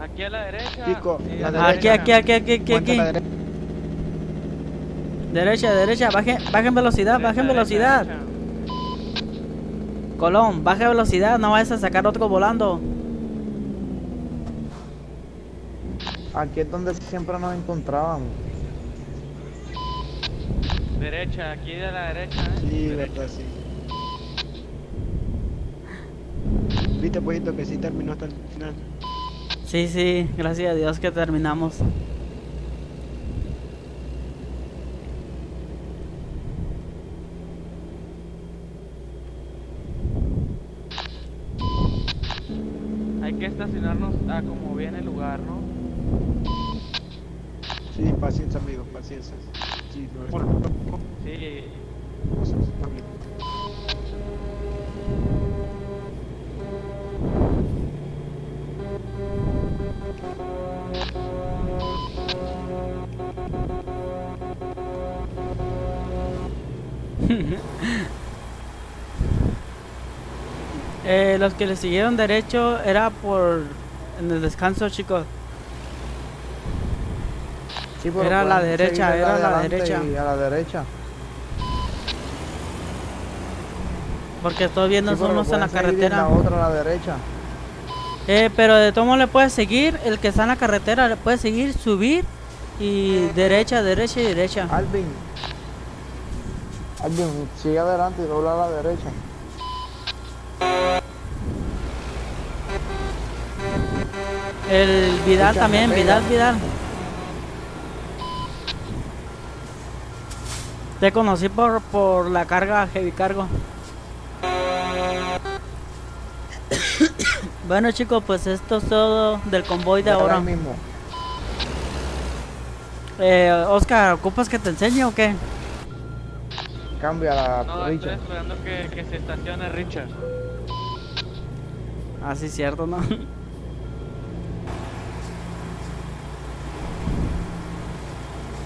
Aquí a la derecha.
Chico,
Sí,
la
Aquí,
derecha.
aquí, aquí, aquí, aquí,
derecha.
Derecha, derecha, bajen, bajen velocidad,
Derecha,
bajen velocidad.
derecha.
Colón, baje velocidad, no vayas a sacar otro volando.
Aquí es donde siempre nos encontrábamos.
Derecha, aquí de la derecha. ¿eh?
Sí,
Derecha.
verdad, sí. Viste, poquito que sí terminó hasta el final.
Sí, sí, gracias a Dios que terminamos.
Hay que estacionarnos a como viene el lugar, ¿no?
Sí, paciencia, amigo, paciencia. Sí, no es
Sí.
Eh, los que le siguieron derecho era por en el descanso, chicos.
Sí, pero
Era a la derecha, era a la derecha.
y a la derecha.
Porque estoy viendo
Sí,
unos en la carretera.
La otra a la derecha.
Eh, pero de tomo le puedes seguir, el que está en la carretera le puedes seguir, subir y derecha, derecha y derecha.
Alvin. Alvin, sigue adelante y dobla a la derecha.
El Vidal
Escucha,
también, Vidal. Vidal. Te conocí por, por la carga, heavy cargo. bueno chicos, pues esto es todo del convoy de ahora.
ahí mismo.
Eh, Oscar, ¿ocupas que te enseñe o qué?
Cambia la
No, estoy
Richard.
esperando que, que se estacione Richard.
Ah, sí, cierto, ¿no?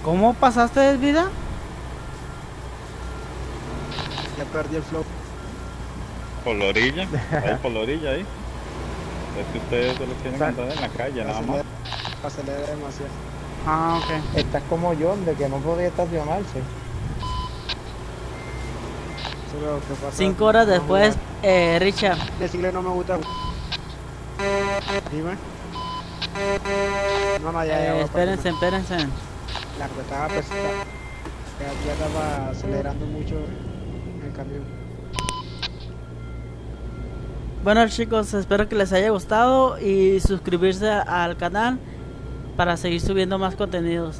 ¿Cómo pasaste, vida?
Ya perdí el flow.
Por la orilla, ahí por la orilla ahí. Es que ustedes solo quieren
Sa-
andar en la calle nada más.
Acelera, demasiado.
Ah, ok.
Estás como John, de que no podía estacionarse.
Cinco horas
No,
después, eh, Richard.
Decirle no me gusta. Dime. No, no, ya, ya.
eh, espérense, espérense.
La que estaba pesada. Ya estaba acelerando mucho el.
Bueno chicos, espero que les haya gustado y suscribirse al canal para seguir subiendo más contenidos.